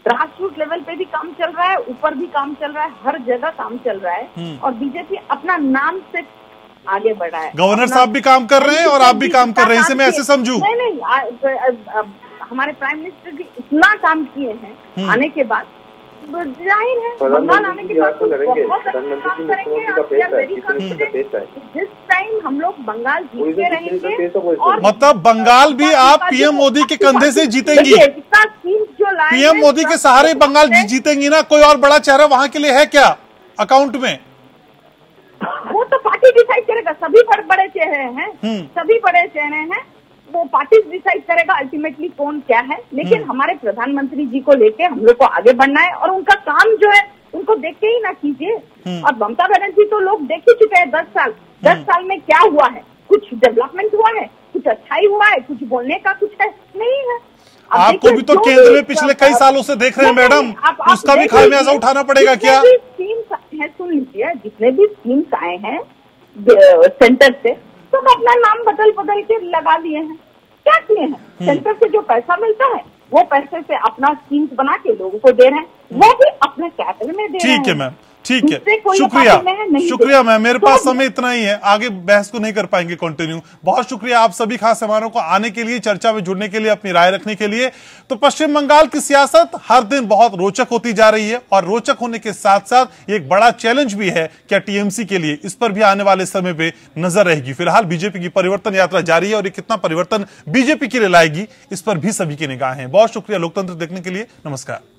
ग्रास रूट लेवल पे भी काम चल रहा है ऊपर भी काम चल रहा है हर जगह काम चल रहा है और बीजेपी अपना नाम से आगे बढ़ा है। गवर्नर साहब भी काम कर रहे हैं और आप भी काम कर रहे हैं इसे मैं ऐसे समझू। नहीं नहीं हमारे प्राइम मिनिस्टर भी इतना काम किए हैं आने के बाद ज़ाहिर है। बंगाल आने के बाद बहुत अच्छा काम करेंगे। जिस टाइम हम लोग बंगाल जीतते रहेंगे और मतलब बंगाल भी आप पीएम मोदी के कंधे से जीतेंगी। पीएम मोदी के सहारे बंगाल जीतेंगी ना कोई और बड़ा चेहरा वहाँ के लिए है क्या अकाउंट में? वो तो पार्टी डिसाइड करेगा। सभी बड़े बड़े चेहरे हैं। सभी बड़े चेहरे हैं। वो पार्टी डिसाइड करेगा अल्टीमेटली कौन क्या है। लेकिन हमारे प्रधानमंत्री जी को लेके हम लोग को आगे बढ़ना है और उनका काम जो है उनको देख के ही ना कीजिए। और ममता बनर्जी तो लोग देख ही चुके हैं दस साल। दस साल में क्या हुआ है? कुछ डेवलपमेंट हुआ है? कुछ अच्छाई हुआ है? कुछ बोलने का कुछ है? नहीं है। आपको भी तो केंद्र में पिछले कई सालों से देख रहे हैं मैडम। उसका भी खामियाजा उठाना पड़ेगा क्या? स्कीम्स है सुन लीजिए जितने भी स्कीम्स आए हैं सेंटर से सब तो अपना नाम बदल बदल के लगा लिए हैं। क्या किए हैं? सेंटर से जो पैसा मिलता है वो पैसे से अपना स्कीम्स बना के लोगों को दे रहे हैं। वो भी अपने कैपिटल में दे रहे हैं ठीक है। मैम ठीक है। शुक्रिया। शुक्रिया मैम मेरे पास समय इतना ही है। आगे बहस को नहीं कर पाएँगे कंटिन्यू बहुत शुक्रिया आप सभी खास मेहमानों को आने के लिए चर्चा में जुड़ने के लिए अपनी राय रखने के लिए। तो पश्चिम बंगाल की सियासत हर दिन बहुत रोचक होती जा रही है और रोचक होने के साथ साथ एक बड़ा चैलेंज भी है क्या टीएमसी के लिए। इस पर भी आने वाले समय पे नज़र रहेगी। फ़िलहाल बीजेपी की परिवर्तन यात्रा जारी है और ये कितना परिवर्तन बीजेपी के लिए लाएगी इस पर भी सभी की निगाह है। बहुत शुक्रिया लोकतंत्र देखने के लिए। नमस्कार।